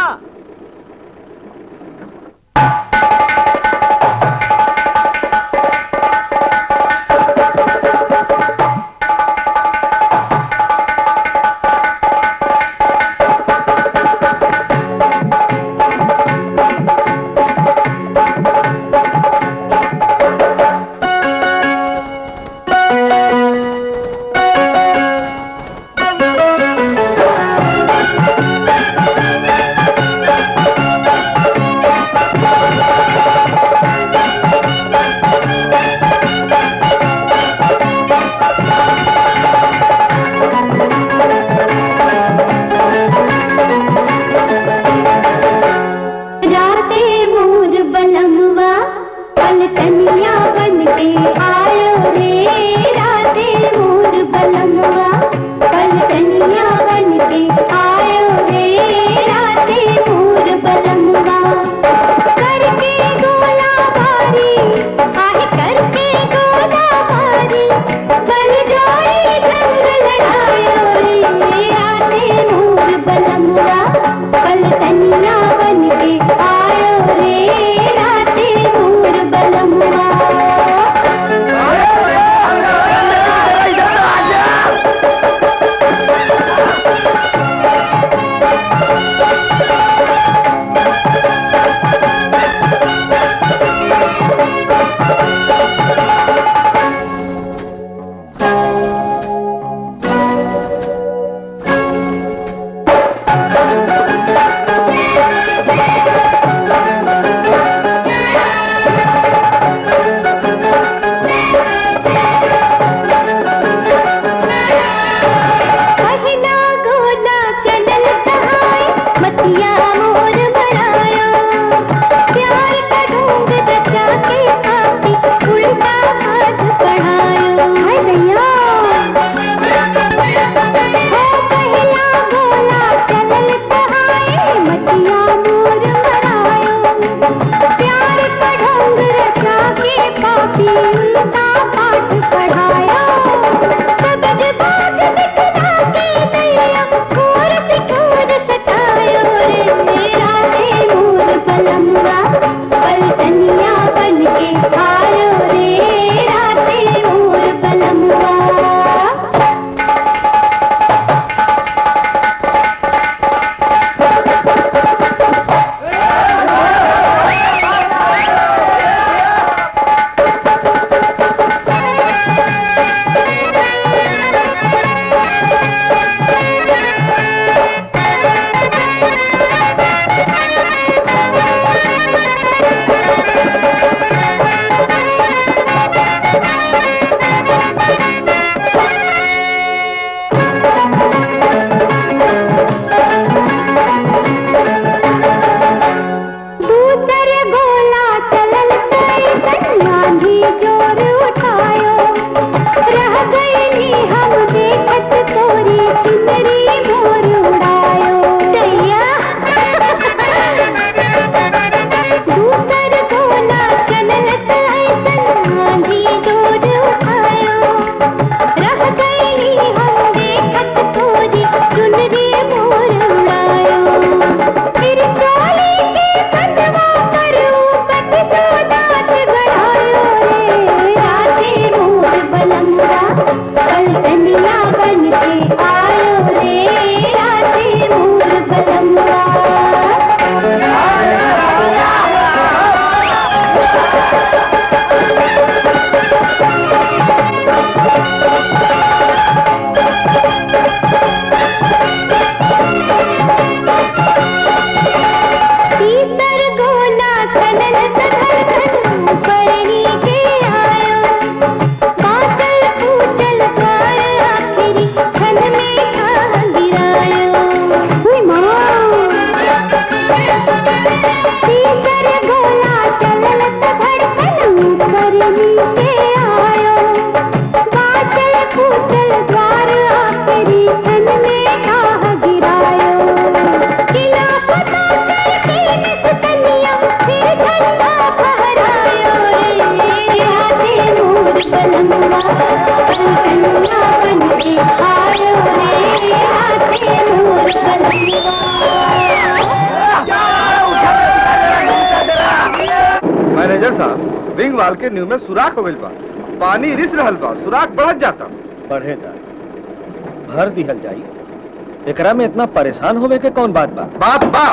एकरा में इतना परेशान होवे के कौन बात बा? बात बा!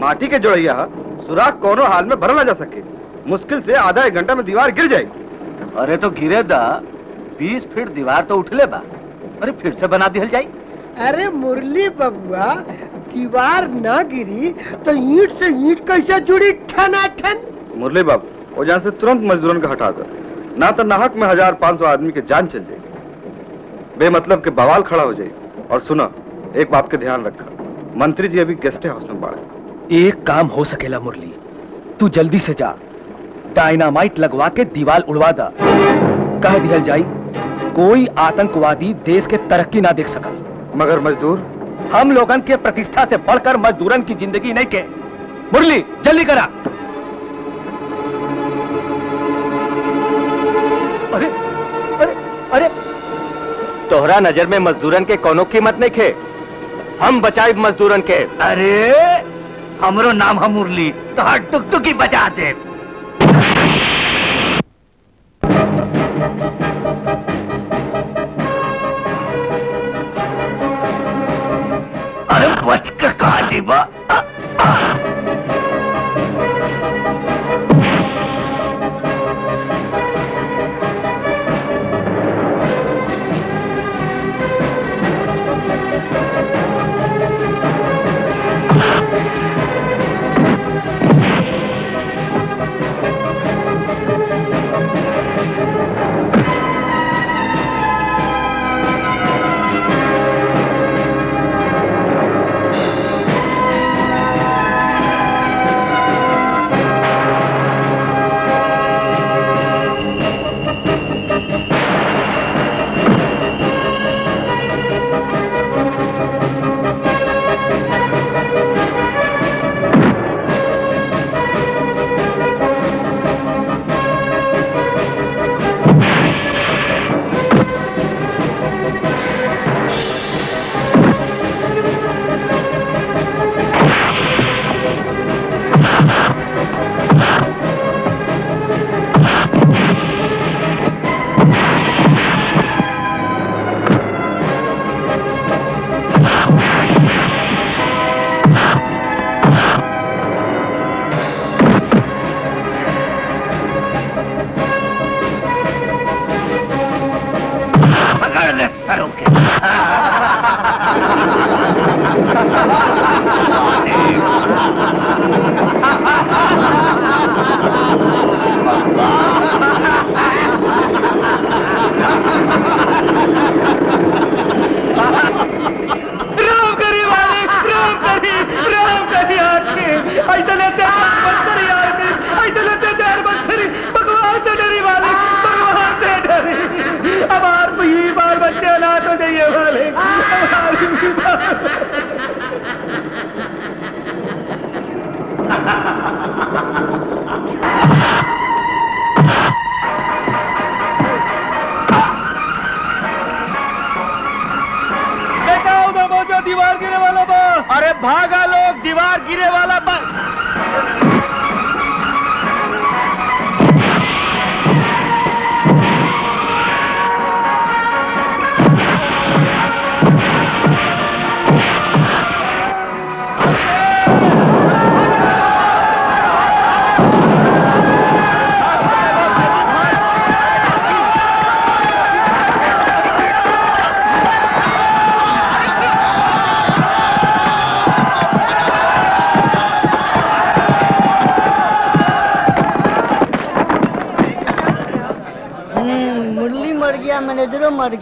माटी के जोड़ैया ह, सुराख कोनो हाल में भरल ना जा सके। मुश्किल से आधा एक घंटा में दीवार गिर जाए। अरे तो गिरे दा बीस फीट दीवार तो उठले बा। अरे फिर से बना दिहल जाई। अरे मुरली बबुआ दीवार न गिरी तो ईंट से ईंट कैसे जुड़ी ठना ठन मुरली बाबू वो जहाँ से तुरंत मजदूरन का हटा दो। ना तो नाहक में हज़ार पाँच सौ आदमी के जान चल जाएगी। बेमतलब के बवाल खड़ा हो जाए और सुनो एक बात का ध्यान रखा। मंत्री जी अभी गेस्ट हाउस में बाड़े एक काम हो सकेला मुरली। तू जल्दी से जा। डायनामाइट लगवा के दीवार उड़वा दा। कह दिया जाई कोई आतंकवादी देश के तरक्की ना देख सकल। मगर मजदूर? हम लोगन के प्रतिष्ठा से बढ़कर मजदूरन की ज़िंदगी नहीं के। मुरली जल्दी करा। अरे अरे अरे। तोहरा नज़र में मजदूरन के कोनो कीमत नहीं खे? हम बचाए मजदूरन के। अरे, हमरो नाम हम मुरली तो टुक टुकी बचा दे। अरे, बच का कहा जीवा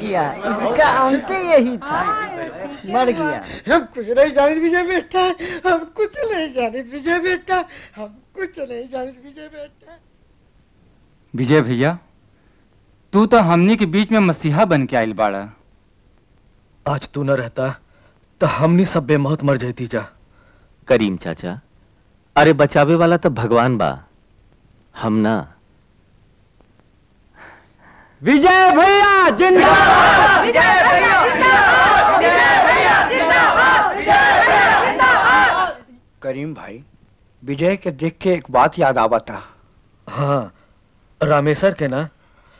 गया। इसका अंत यही था। मर गया। हम कुछ नहीं जाने विजय बेटा। हम कुछ नहीं जाने विजय बेटा। हम कुछ नहीं जाने विजय बेटा। विजय भैया तू तो हमनी के बीच में मसीहा बन के आयल बाड़ा। आज तू न रहता तो हमनी सब बेमौत मर जाती जा। करीम चाचा अरे बचावे वाला तो भगवान बा। हम ना। विजय भैया! जिंदाबाद। विजय करीम भाई विजय के देख के एक बात याद आवा था हाँ रामेश्वर के ना?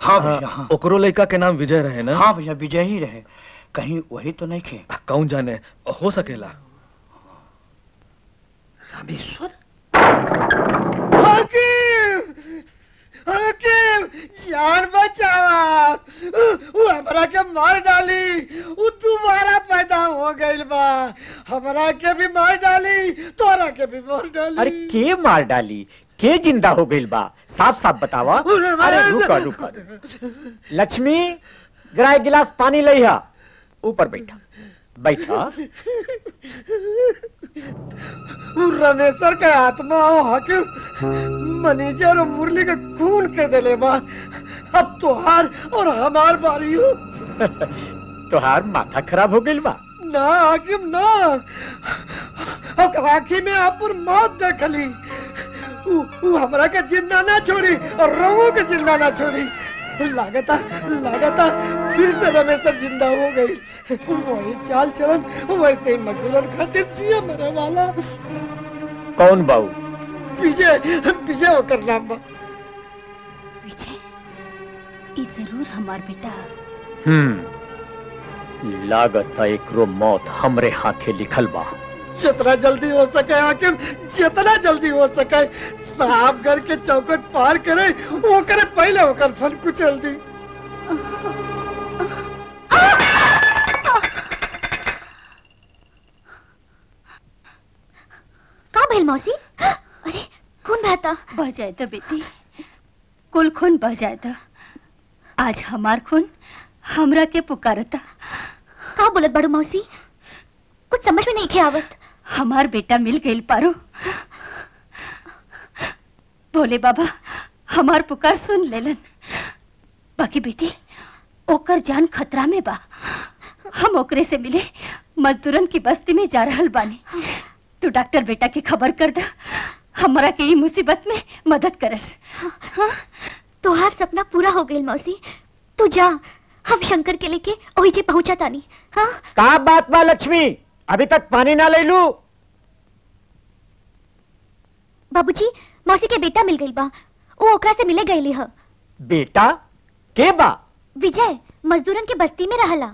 हाँ भैया, हाँ। ओकरो लड़का के नाम विजय रहे ना? हाँ भैया विजय ही रहे। कहीं वही तो नहीं खे। कौन जाने? हो सकेला। रामेश्वर? हाकिम जान बचावा वो हमरा के मार डाली। वो दोबारा पैदा हो गइल बा। हमरा के भी मार डाली तोरा के भी मार डाली। अरे के मार डाली? के ज़िंदा हो गइल बा? साफ़ साफ़ बतावा अरे रुका रुका लक्ष्मी जरा एक गिलास पानी लइहा। ऊपर बैठा। बैठा। वो रमेश्वर के आत्मा हो हाकिम मैनेजर और मुरली के खून के दिले बा। अब तुहार और हमार बारी हो। तोहार माथा खराब हो गइल बा। ना हाकिम ना। अब आखी में आप पर मौत देख ली उ, उ हमरा के ज़िंदा ना छोड़ी और रवो के ज़िंदा ना छोड़ी। लागता लागता फिर से रमेश्वर ज़िंदा हो गई। वही चाल चलन वैसे ही मजदूरन खातिर जिए मरे वाला। कौन बाबू? विजय विजय होकर नाम बा। विजय ज़रूर हमार बेटा। हम्म लागत एकरो मौत हमरे हाथे लिखल बा। जितना जल्दी हो सके हाकिम जितना जल्दी हो सके। साहब घर के चौकट पार करे वो करे पहले होकर फन कुचल दी। का भेल मौसी? अरे खून बहता बह जाए तो बेटी। कुल खून बह जाए तो। आज हमार खून हमरा के पुकारता। का बोलत बड़ू मौसी? कुछ समझ में नहीं खे आवत। हमार बेटा मिल गई पारो। भोले बाबा हमार पुकार सुन लेलन। बाकी बेटी ओकर जान खतरा में बा। हम ओकरे से मिले मजदूरन की बस्ती में जा रहल बानी। तू डॉक्टर बेटा की खबर कर दा। हमारा के मुसीबत में मदद करस। तोहार सपना पूरा हो गई मौसी। तू जा हम शंकर के लेके ओही जे पहुँचा तानी। हाँ? का बात बा लक्ष्मी? अभी तक पानी ना ले लू। बाबूजी मौसी के बेटा मिल गई बा। वो ओकरा से मिले गईली ह बेटा? के बा? विजय मजदूरन के बस्ती में रहला।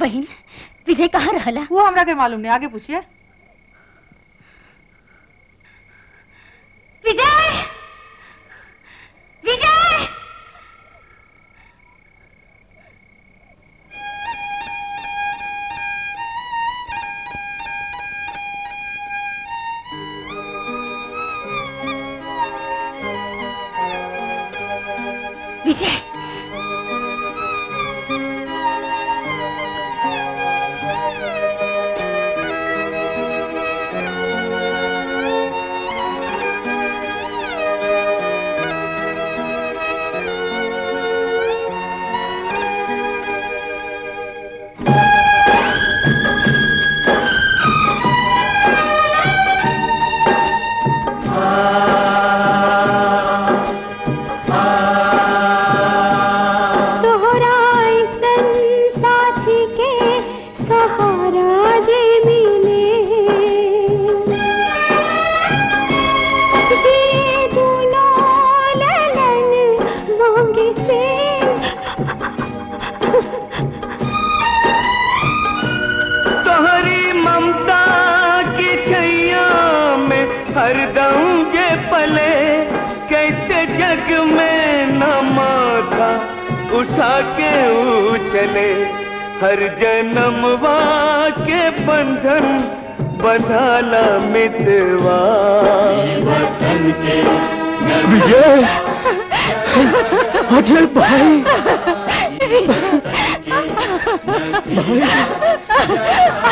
बहन विजय कहाँ रहला? वो हमरा के मालूम नहीं आगे पूछिए। विजय! विजय!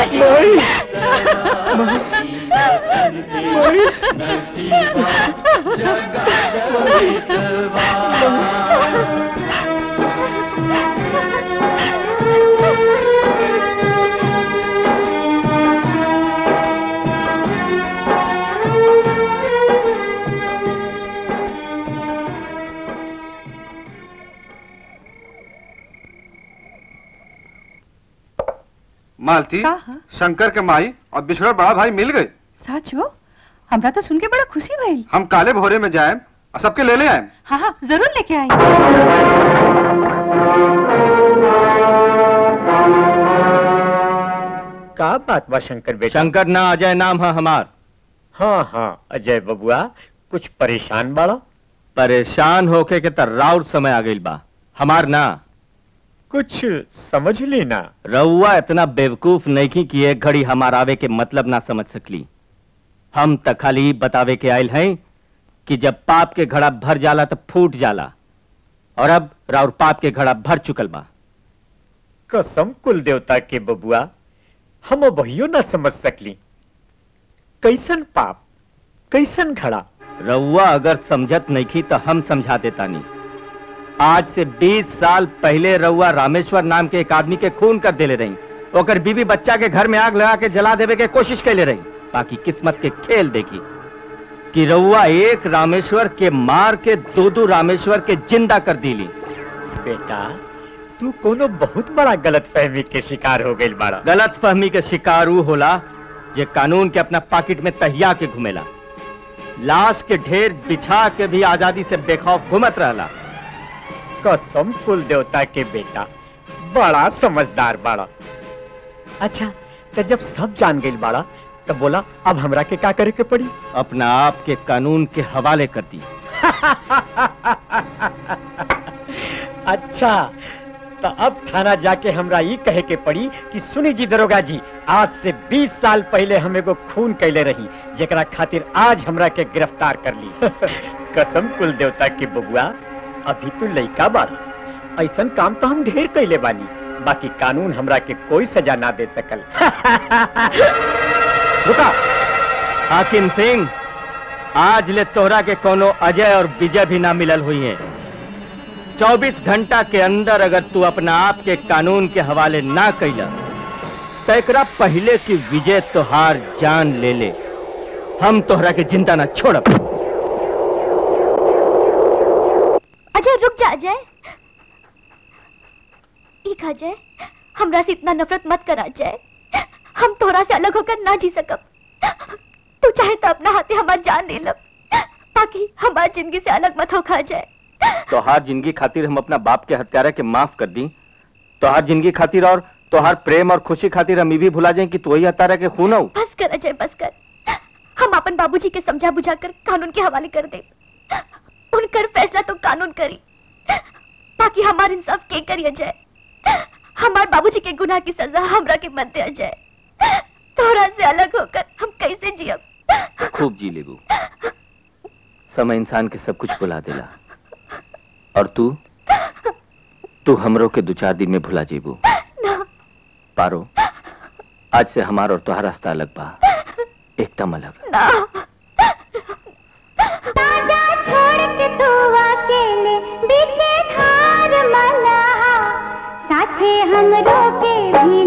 अजय भाई मालती शंकर के माई और बिछड़ा बड़ा भाई मिल गए। सच हो हमरा तो सुन के बड़ा खुशी भइल। हम काले भोरे में जाए और सबके ले ले आए। हाँ हाँ ज़रूर लेके आई का बात बा शंकर बेटा? शंकर ना अजय नाम है हमार। हाँ हाँ। अजय बबुआ कुछ परेशान बाड़ा? परेशान होके के तर राउर समय आ गई बा। हमार ना। कुछ समझ ली ना रउआ इतना बेवकूफ़ नहीं कि एक घड़ी हमार के मतलब ना समझ सकली। हम त खाली बतावे के आयल हैं कि जब पाप के घड़ा भर जाला तो फूट जाला और अब राउर पाप के घड़ा भर चुकल बा। कसम कुल देवता के बबुआ हम वहियो ना समझ सकली। कैसन पाप कैसन घड़ा? रउआ अगर समझत नहीं की तो हम समझा देता नहीं आज से 20 साल पहले रउआ रामेश्वर नाम के एक आदमी के खून कर देले रही। ओकर बीबी बच्चा के घर में आग लगा के जला देवे के कोशिश कैले रही बाकी किस्मत के खेल देखी। कि रउआ एक रामेश्वर के मार के दो दो रामेश्वर के ज़िंदा कर दीली। बेटा तू कोनो बहुत बड़ा गलत फहमी के शिकार हो गई बाड़ा। गलत फहमी के शिकार होला जे कानून के अपना पॉकेट में तहिया के घुमेला। लाश के ढेर बिछा के भी आज़ादी से बेखौफ घुमत रहला। कसम कुल देवता के बेटा। बड़ा समझदार बाड़ा। अच्छा तो जब सब जान गई बाड़ा तो बोला अब हमरा के क्या करे के पड़ी? अपना आप के कानून के हवाले कर दी। अच्छा तो अब थाना जाके हमरा ये कहे के पड़ी कि सुनी जी दरोगा जी आज से 20 साल पहले हम एगो खून कैले रही जेकरा खातिर आज हमरा के गिरफ़्तार कर ली। कसम कुल देवता के बबुआ अभी तू लइका बाड़ा ऐसन काम तो हम ढेर कैले बानी, बाकी कानून हमरा के कोई सजा ना दे सकल। रुका। हाकिम सिंह, आज ले तोहरा के कोनो अजय और विजय भी ना मिलल हुई है। 24 घंटा के अंदर अगर तू अपना आप के कानून के हवाले ना कैला तो एक पहले की विजय तोहार जान ले ले। हम तोहरा के ज़िंदा ना छोड़ब अजय रुक जा अजय एक अजय हमरा से इतना नफरत मत कर अजय हम तोरा से अलग होकर ना जी सकब। तू चाहे तो अपना हाथे हमार जान ले लब ताकि हमार ज़िंदगी से अलग मत हो खा जाए। तोहार ज़िंदगी खातिर हम अपना बाप के हत्यारा के माफ़ कर दी। तोहार ज़िंदगी खातिर और तोहार प्रेम और खुशी खातिर हम भी भुला जाए कि तू ही हत्यारा के खून हो। बस कर अजय बस कर। हम अपन बाबूजी के समझा बुझा कर कानून के हवाले कर दे उनकर फैसला तो कानून करी। बाकी हमार इंसाफ के करी अजय हमार बाबूजी के गुनाह की सजा हमरा के मत दे अजय तोरा से अलग होकर हम कैसे जियब? खूब जी लेबू। समय इंसान के सब कुछ भुला देला। और तू? तू हमरो के दो चार दिन में भुला जेबू। पारो आज से हमार और तोहार रास्ता अलग बा। एकदम अलग। ना। छोड़ के तू अकेले हम रोके भी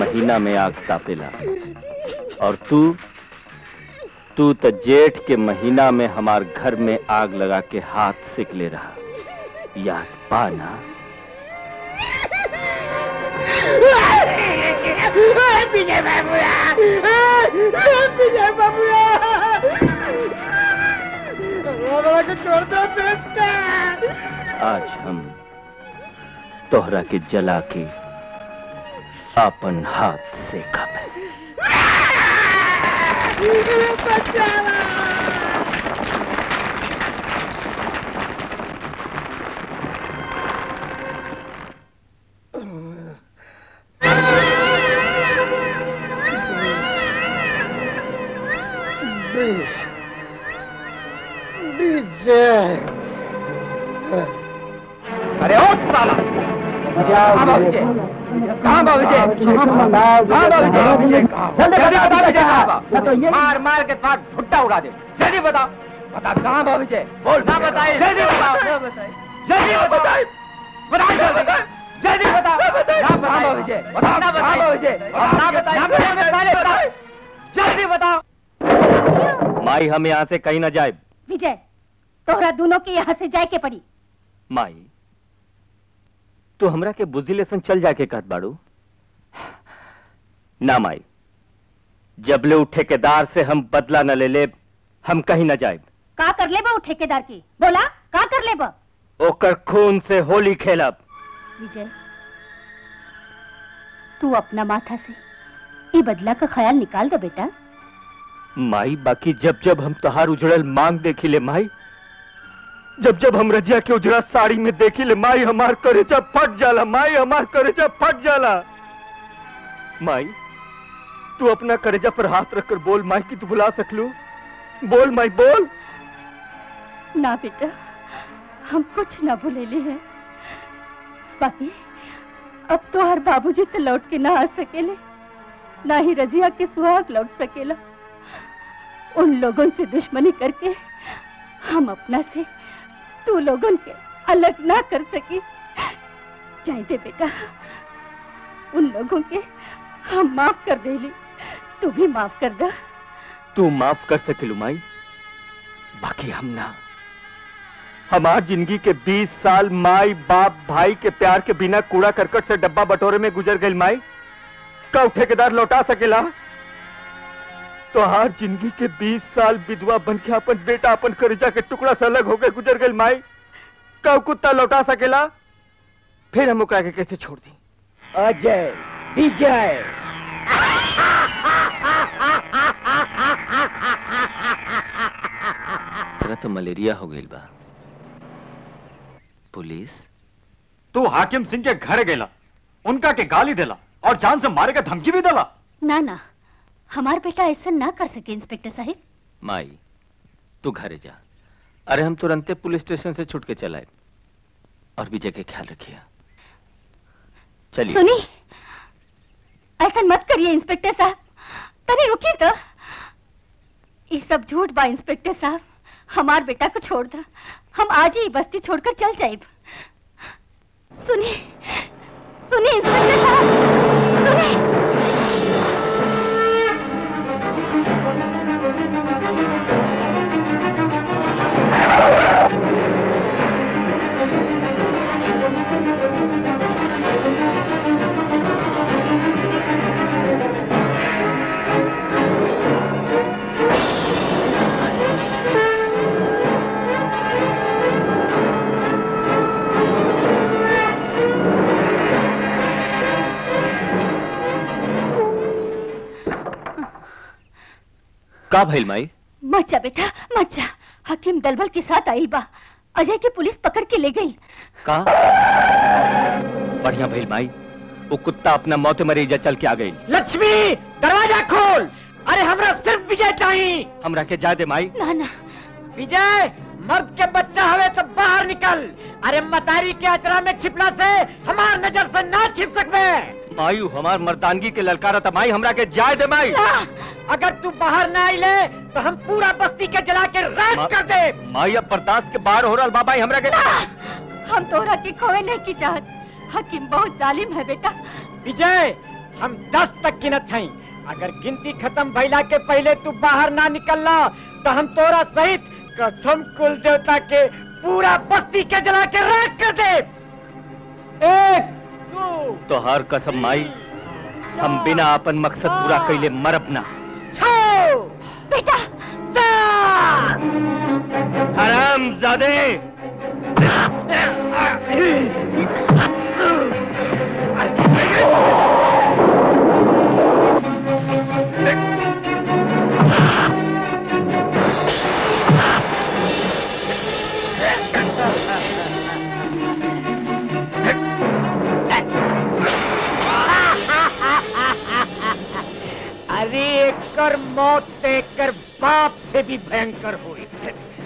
महीना में आग तापेला और तू तू तो जेठ के महीना में हमार घर में आग लगा के हाथ सेक ले रहा। याद पाना। आज हम तोहरा के जला के अपन हाथ से विजय अरे उठ साला। कहाँ बा विजय कहाँ बा विजय कहाँ बा विजय जल्दी कहाँ बा मार मार के तुम्हारा भुट्टा उड़ा दे। जल्दी बताओ। बता कहाँ बा विजय बोल ना बताए। जल्दी बताओ। जल्दी बताओ। बताओ। जल्दी जल्दी बताओ। ना बताओ। विजय बताओ। ना बताओ। विजय ना बताओ। जल्दी बताओ। माई हम यहाँ से कहीं न जाए। विजय तोहरा दोनों के यहाँ से जाए के पड़ी। माई तू हमरा के बुद्धि लेसन चल जाके कहत बाड़ू। ना माई जबले उ ठेकेदार से हम बदला न ले ले हम कहीं न जाए का कर ले बा ठेकेदार की? बोला का कर ले बा ओकर खून से होली खेलब। विजय तू अपना माथा से ये बदला का ख्याल निकाल दो बेटा। माई बाकी जब जब हम तोहार उजड़ल मांग देखी ले माई जब जब हम रजिया के उजड़ा साड़ी में देखी ले माई हमार करेजा फट जाला, माई हमार करेजा फट जाला। माई, तू अपना करेजा पर हाथ रखकर बोल, माई की तू बुला सकलू? बोल, माई, बोल। ना बेटा, हम कुछ ना भूलेले है। बाकी, अब तो हर बाबूजी तो लौट के ना आ सकेले, ना ही रजिया के सुहाग लौट सकेला। उन लोगों से दुश्मनी करके हम अपना से तू लोगों के अलग ना कर सकी। दे बेटा। उन लोगों के हम माफ़ कर देली। तू भी माफ़ कर दे। तू माफ़ कर सकेलू माई बाकी हम ना। हमार ज़िंदगी के 20 साल माई बाप भाई के प्यार के बिना कूड़ा करकट से डब्बा बटोरे में गुजर गई माई। का ठेकेदार लौटा सकेला? तो हर ज़िंदगी के 20 साल विधवा बन के अपन बेटा अपन करेजा के टुकड़ा से अलग होकर गुजर गई माई। का कुत्ता लौटा सकेला? फिर हम ओकरा के कैसे छोड़ दी? अजय विजय। तो मलेरिया हो गई बा। पुलिस? तू हाकिम सिंह के घर गेला उनका के गाली देला और जान से मारे का धमकी भी देला। ना ना। हमार बेटा ऐसा ना कर सके इंस्पेक्टर साहब। माई तू घरे जा। अरे हम तुरंते पुलिस स्टेशन से छुट के चलाए। और विजय के ख्याल रखिए। चलिए। सुनी? ऐसा मत करिए इंस्पेक्टर साहब। तने रुकिए तो। ये सब झूठ बा इंस्पेक्टर साहब। हमार बेटा को छोड़ दो। हम आज ही बस्ती छोड़कर चल जाए सुनी? सुनी? का भइल माई? मत जा बेटा मत जा हकीम दलबल के साथ आई बा। अजय के पुलिस पकड़ के ले गई। का बढ़िया भइल माई वो कुत्ता अपना मौत मरीजा चल के आ गई। लक्ष्मी दरवाज़ा खोल। अरे हमरा सिर्फ़ विजय चाहिए हमरा के जा दे माई। ना ना। विजय मर्द के बच्चा हवे तो बाहर निकल। अरे मतारी के अचरा में छिपला से हमार नज़र से ना छिप सकबे। मायू हमार मर्दानगी के ललकारा था माई हमरा के जाए दे माई। अगर तू बाहर ना आइले तो हम पूरा बस्ती के जला के राख कर दे। माई अब बर्दाश्त के बाहर हो रहा बाबा हमरा के हम तोरा के खोए नहीं की चाहत। हकीम बहुत जालिम है बेटा। विजय हम दस तक गिनत हैं। अगर गिनती खत्म भैला के पहले तू बाहर ना निकलना तो हम तोरा सहित कसम कुल देवता के पूरा बस्ती के जला के राख कर दे। एक दो तो हर कसम माई हम बिना अपन मकसद पूरा कैले मरब ना बेटा हराम जादे। अरे एकर मौत देकर बाप से भी भयंकर हुई।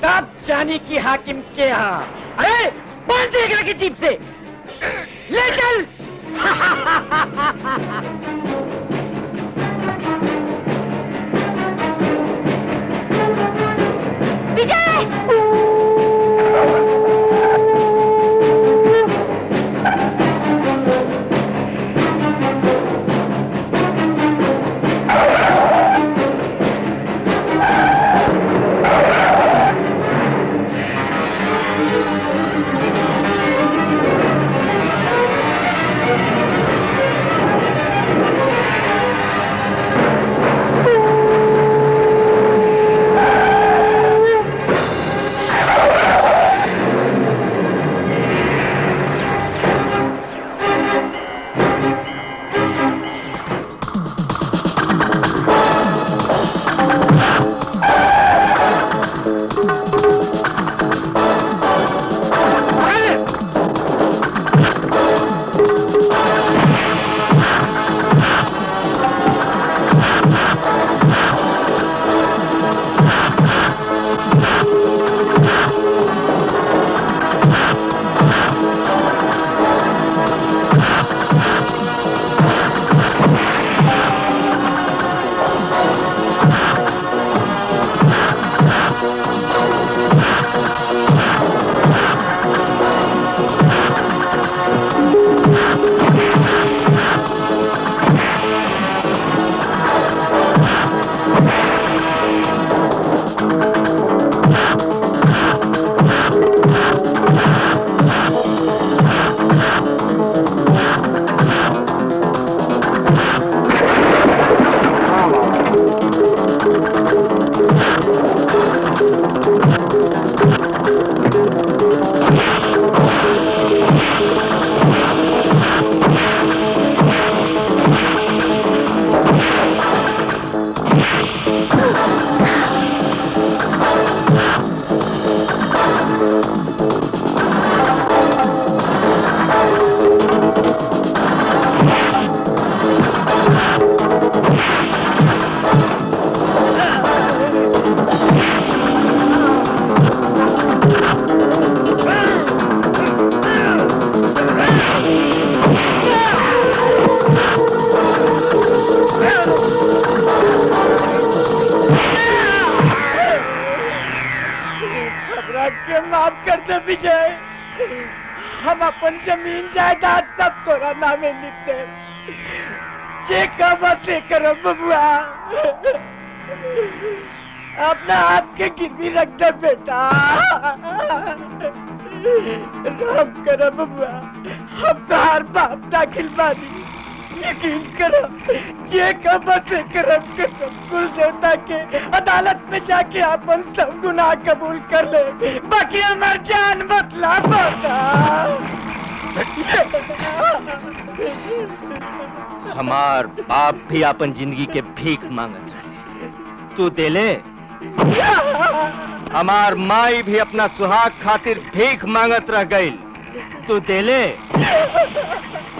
तब जानी की हाकिम के यहाँ। अरे बंद देख की जीप से। ले चल। हमरा अपना हाथ के गिरवी रख दे बेटा राम कर बबुआ। हम तोहार बाप दाखिल बानी यकीन करो, जे कब से करम कसम कुल देवता के अदालत में जाके अपन सब गुनाह कबूल कर ले बाकी हमार जान बतला पड़ता हमार बाप भी अपन ज़िंदगी के भीख मांगत रहे। तू देले हमार माई भी अपना सुहाग खातिर भीख मांगत रह गई तू देले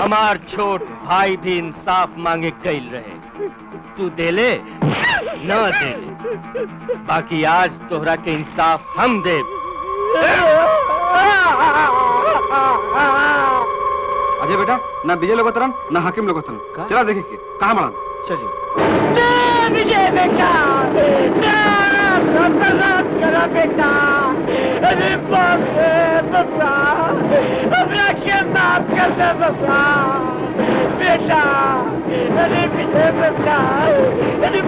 हमार छोट भाई भी इंसाफ मांगे गईल रहे। तू देले न देले बाकी आज तोहरा के इंसाफ हम दे अजय बेटा ना विजय लोगोतरन ना हाकिम लोगोतरन चला देखे के कहाँ मड़न चलिए। विजय बेटा करा बेटा। अरे माफ़ कर दे बेटा अरे विजय बेटा अरे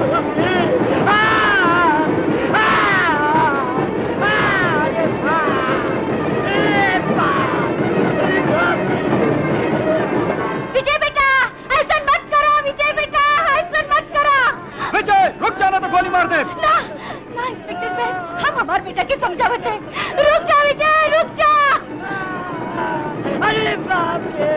विजय बेटा ऐसा मत करो विजय बेटा ऐसा मत करो। विजय रुक जाना तो गोली मार दे। ना ना इंस्पेक्टर साहब हम हमारे बेटा के समझावत है। रुक जा विजय रुक जा। अरे बाप रे।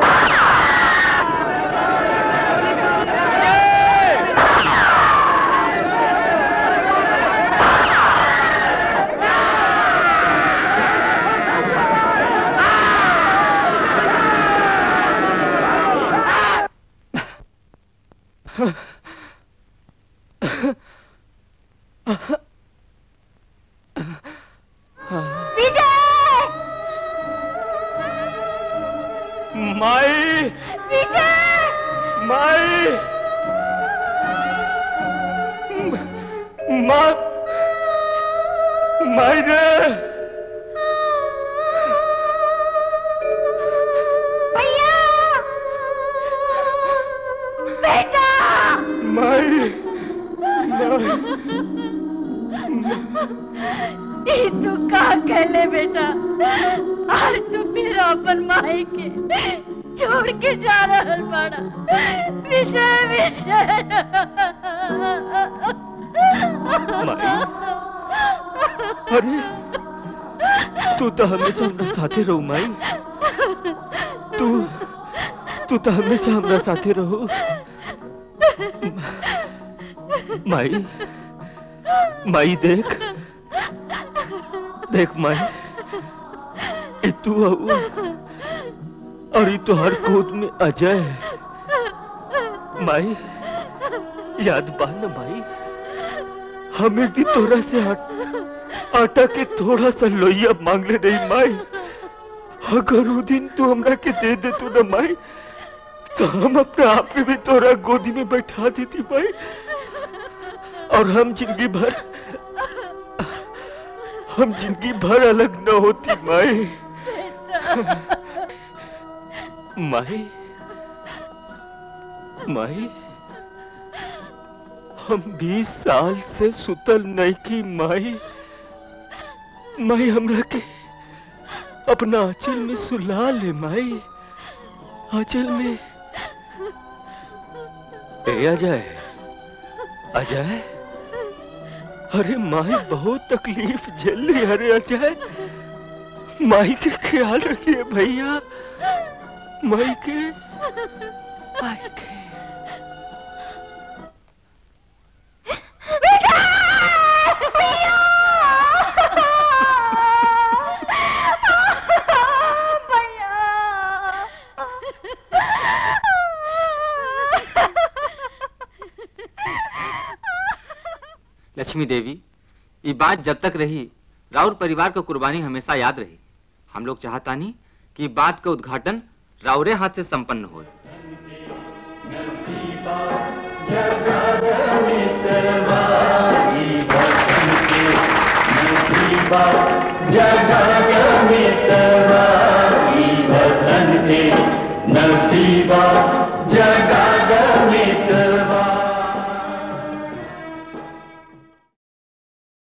विजय! माई! विजय! माई! माँ माई भैया! बेटा! माई ई तू का कहले बेटा? आज तू मेरा अपन माई के छोड़ के जा रहल बाड़ा। विजय विजय। अरे, तू तो हमेशा हमरा साथे रहो, माई। तू तू तो हमेशा हमरा साथे रहो। माई माई देख देख माई तू और तो हर कूद में अजय माई याद बा न माई हम एक दिन तोरा से आट, आटा के थोड़ा सा लोहिया मांग ले नहीं माई। अगर वो दिन तू हमरा के दे दे तू न माई तो हम अपने आप के भी तोरा गोदी में बैठा देती माई। और हम ज़िंदगी भर, हम ज़िंदगी भर अलग न होती, माई। माई माई, हम बीस साल से सुतल नहीं की, माई। माई हमरा के अपना आंचल में सुला ले, माई। आंचल में। ए अजय अजय अरे माई, बहुत तकलीफ़ झेल रही अरे अजय। माई के ख्याल रखिए भैया। माई के माई के लक्ष्मी देवी, ये बात जब तक रही, राउर परिवार का कुर्बानी हमेशा याद रही। हम लोग चाहता नहीं कि बात का उद्घाटन राउरे हाथ से संपन्न हो। जगा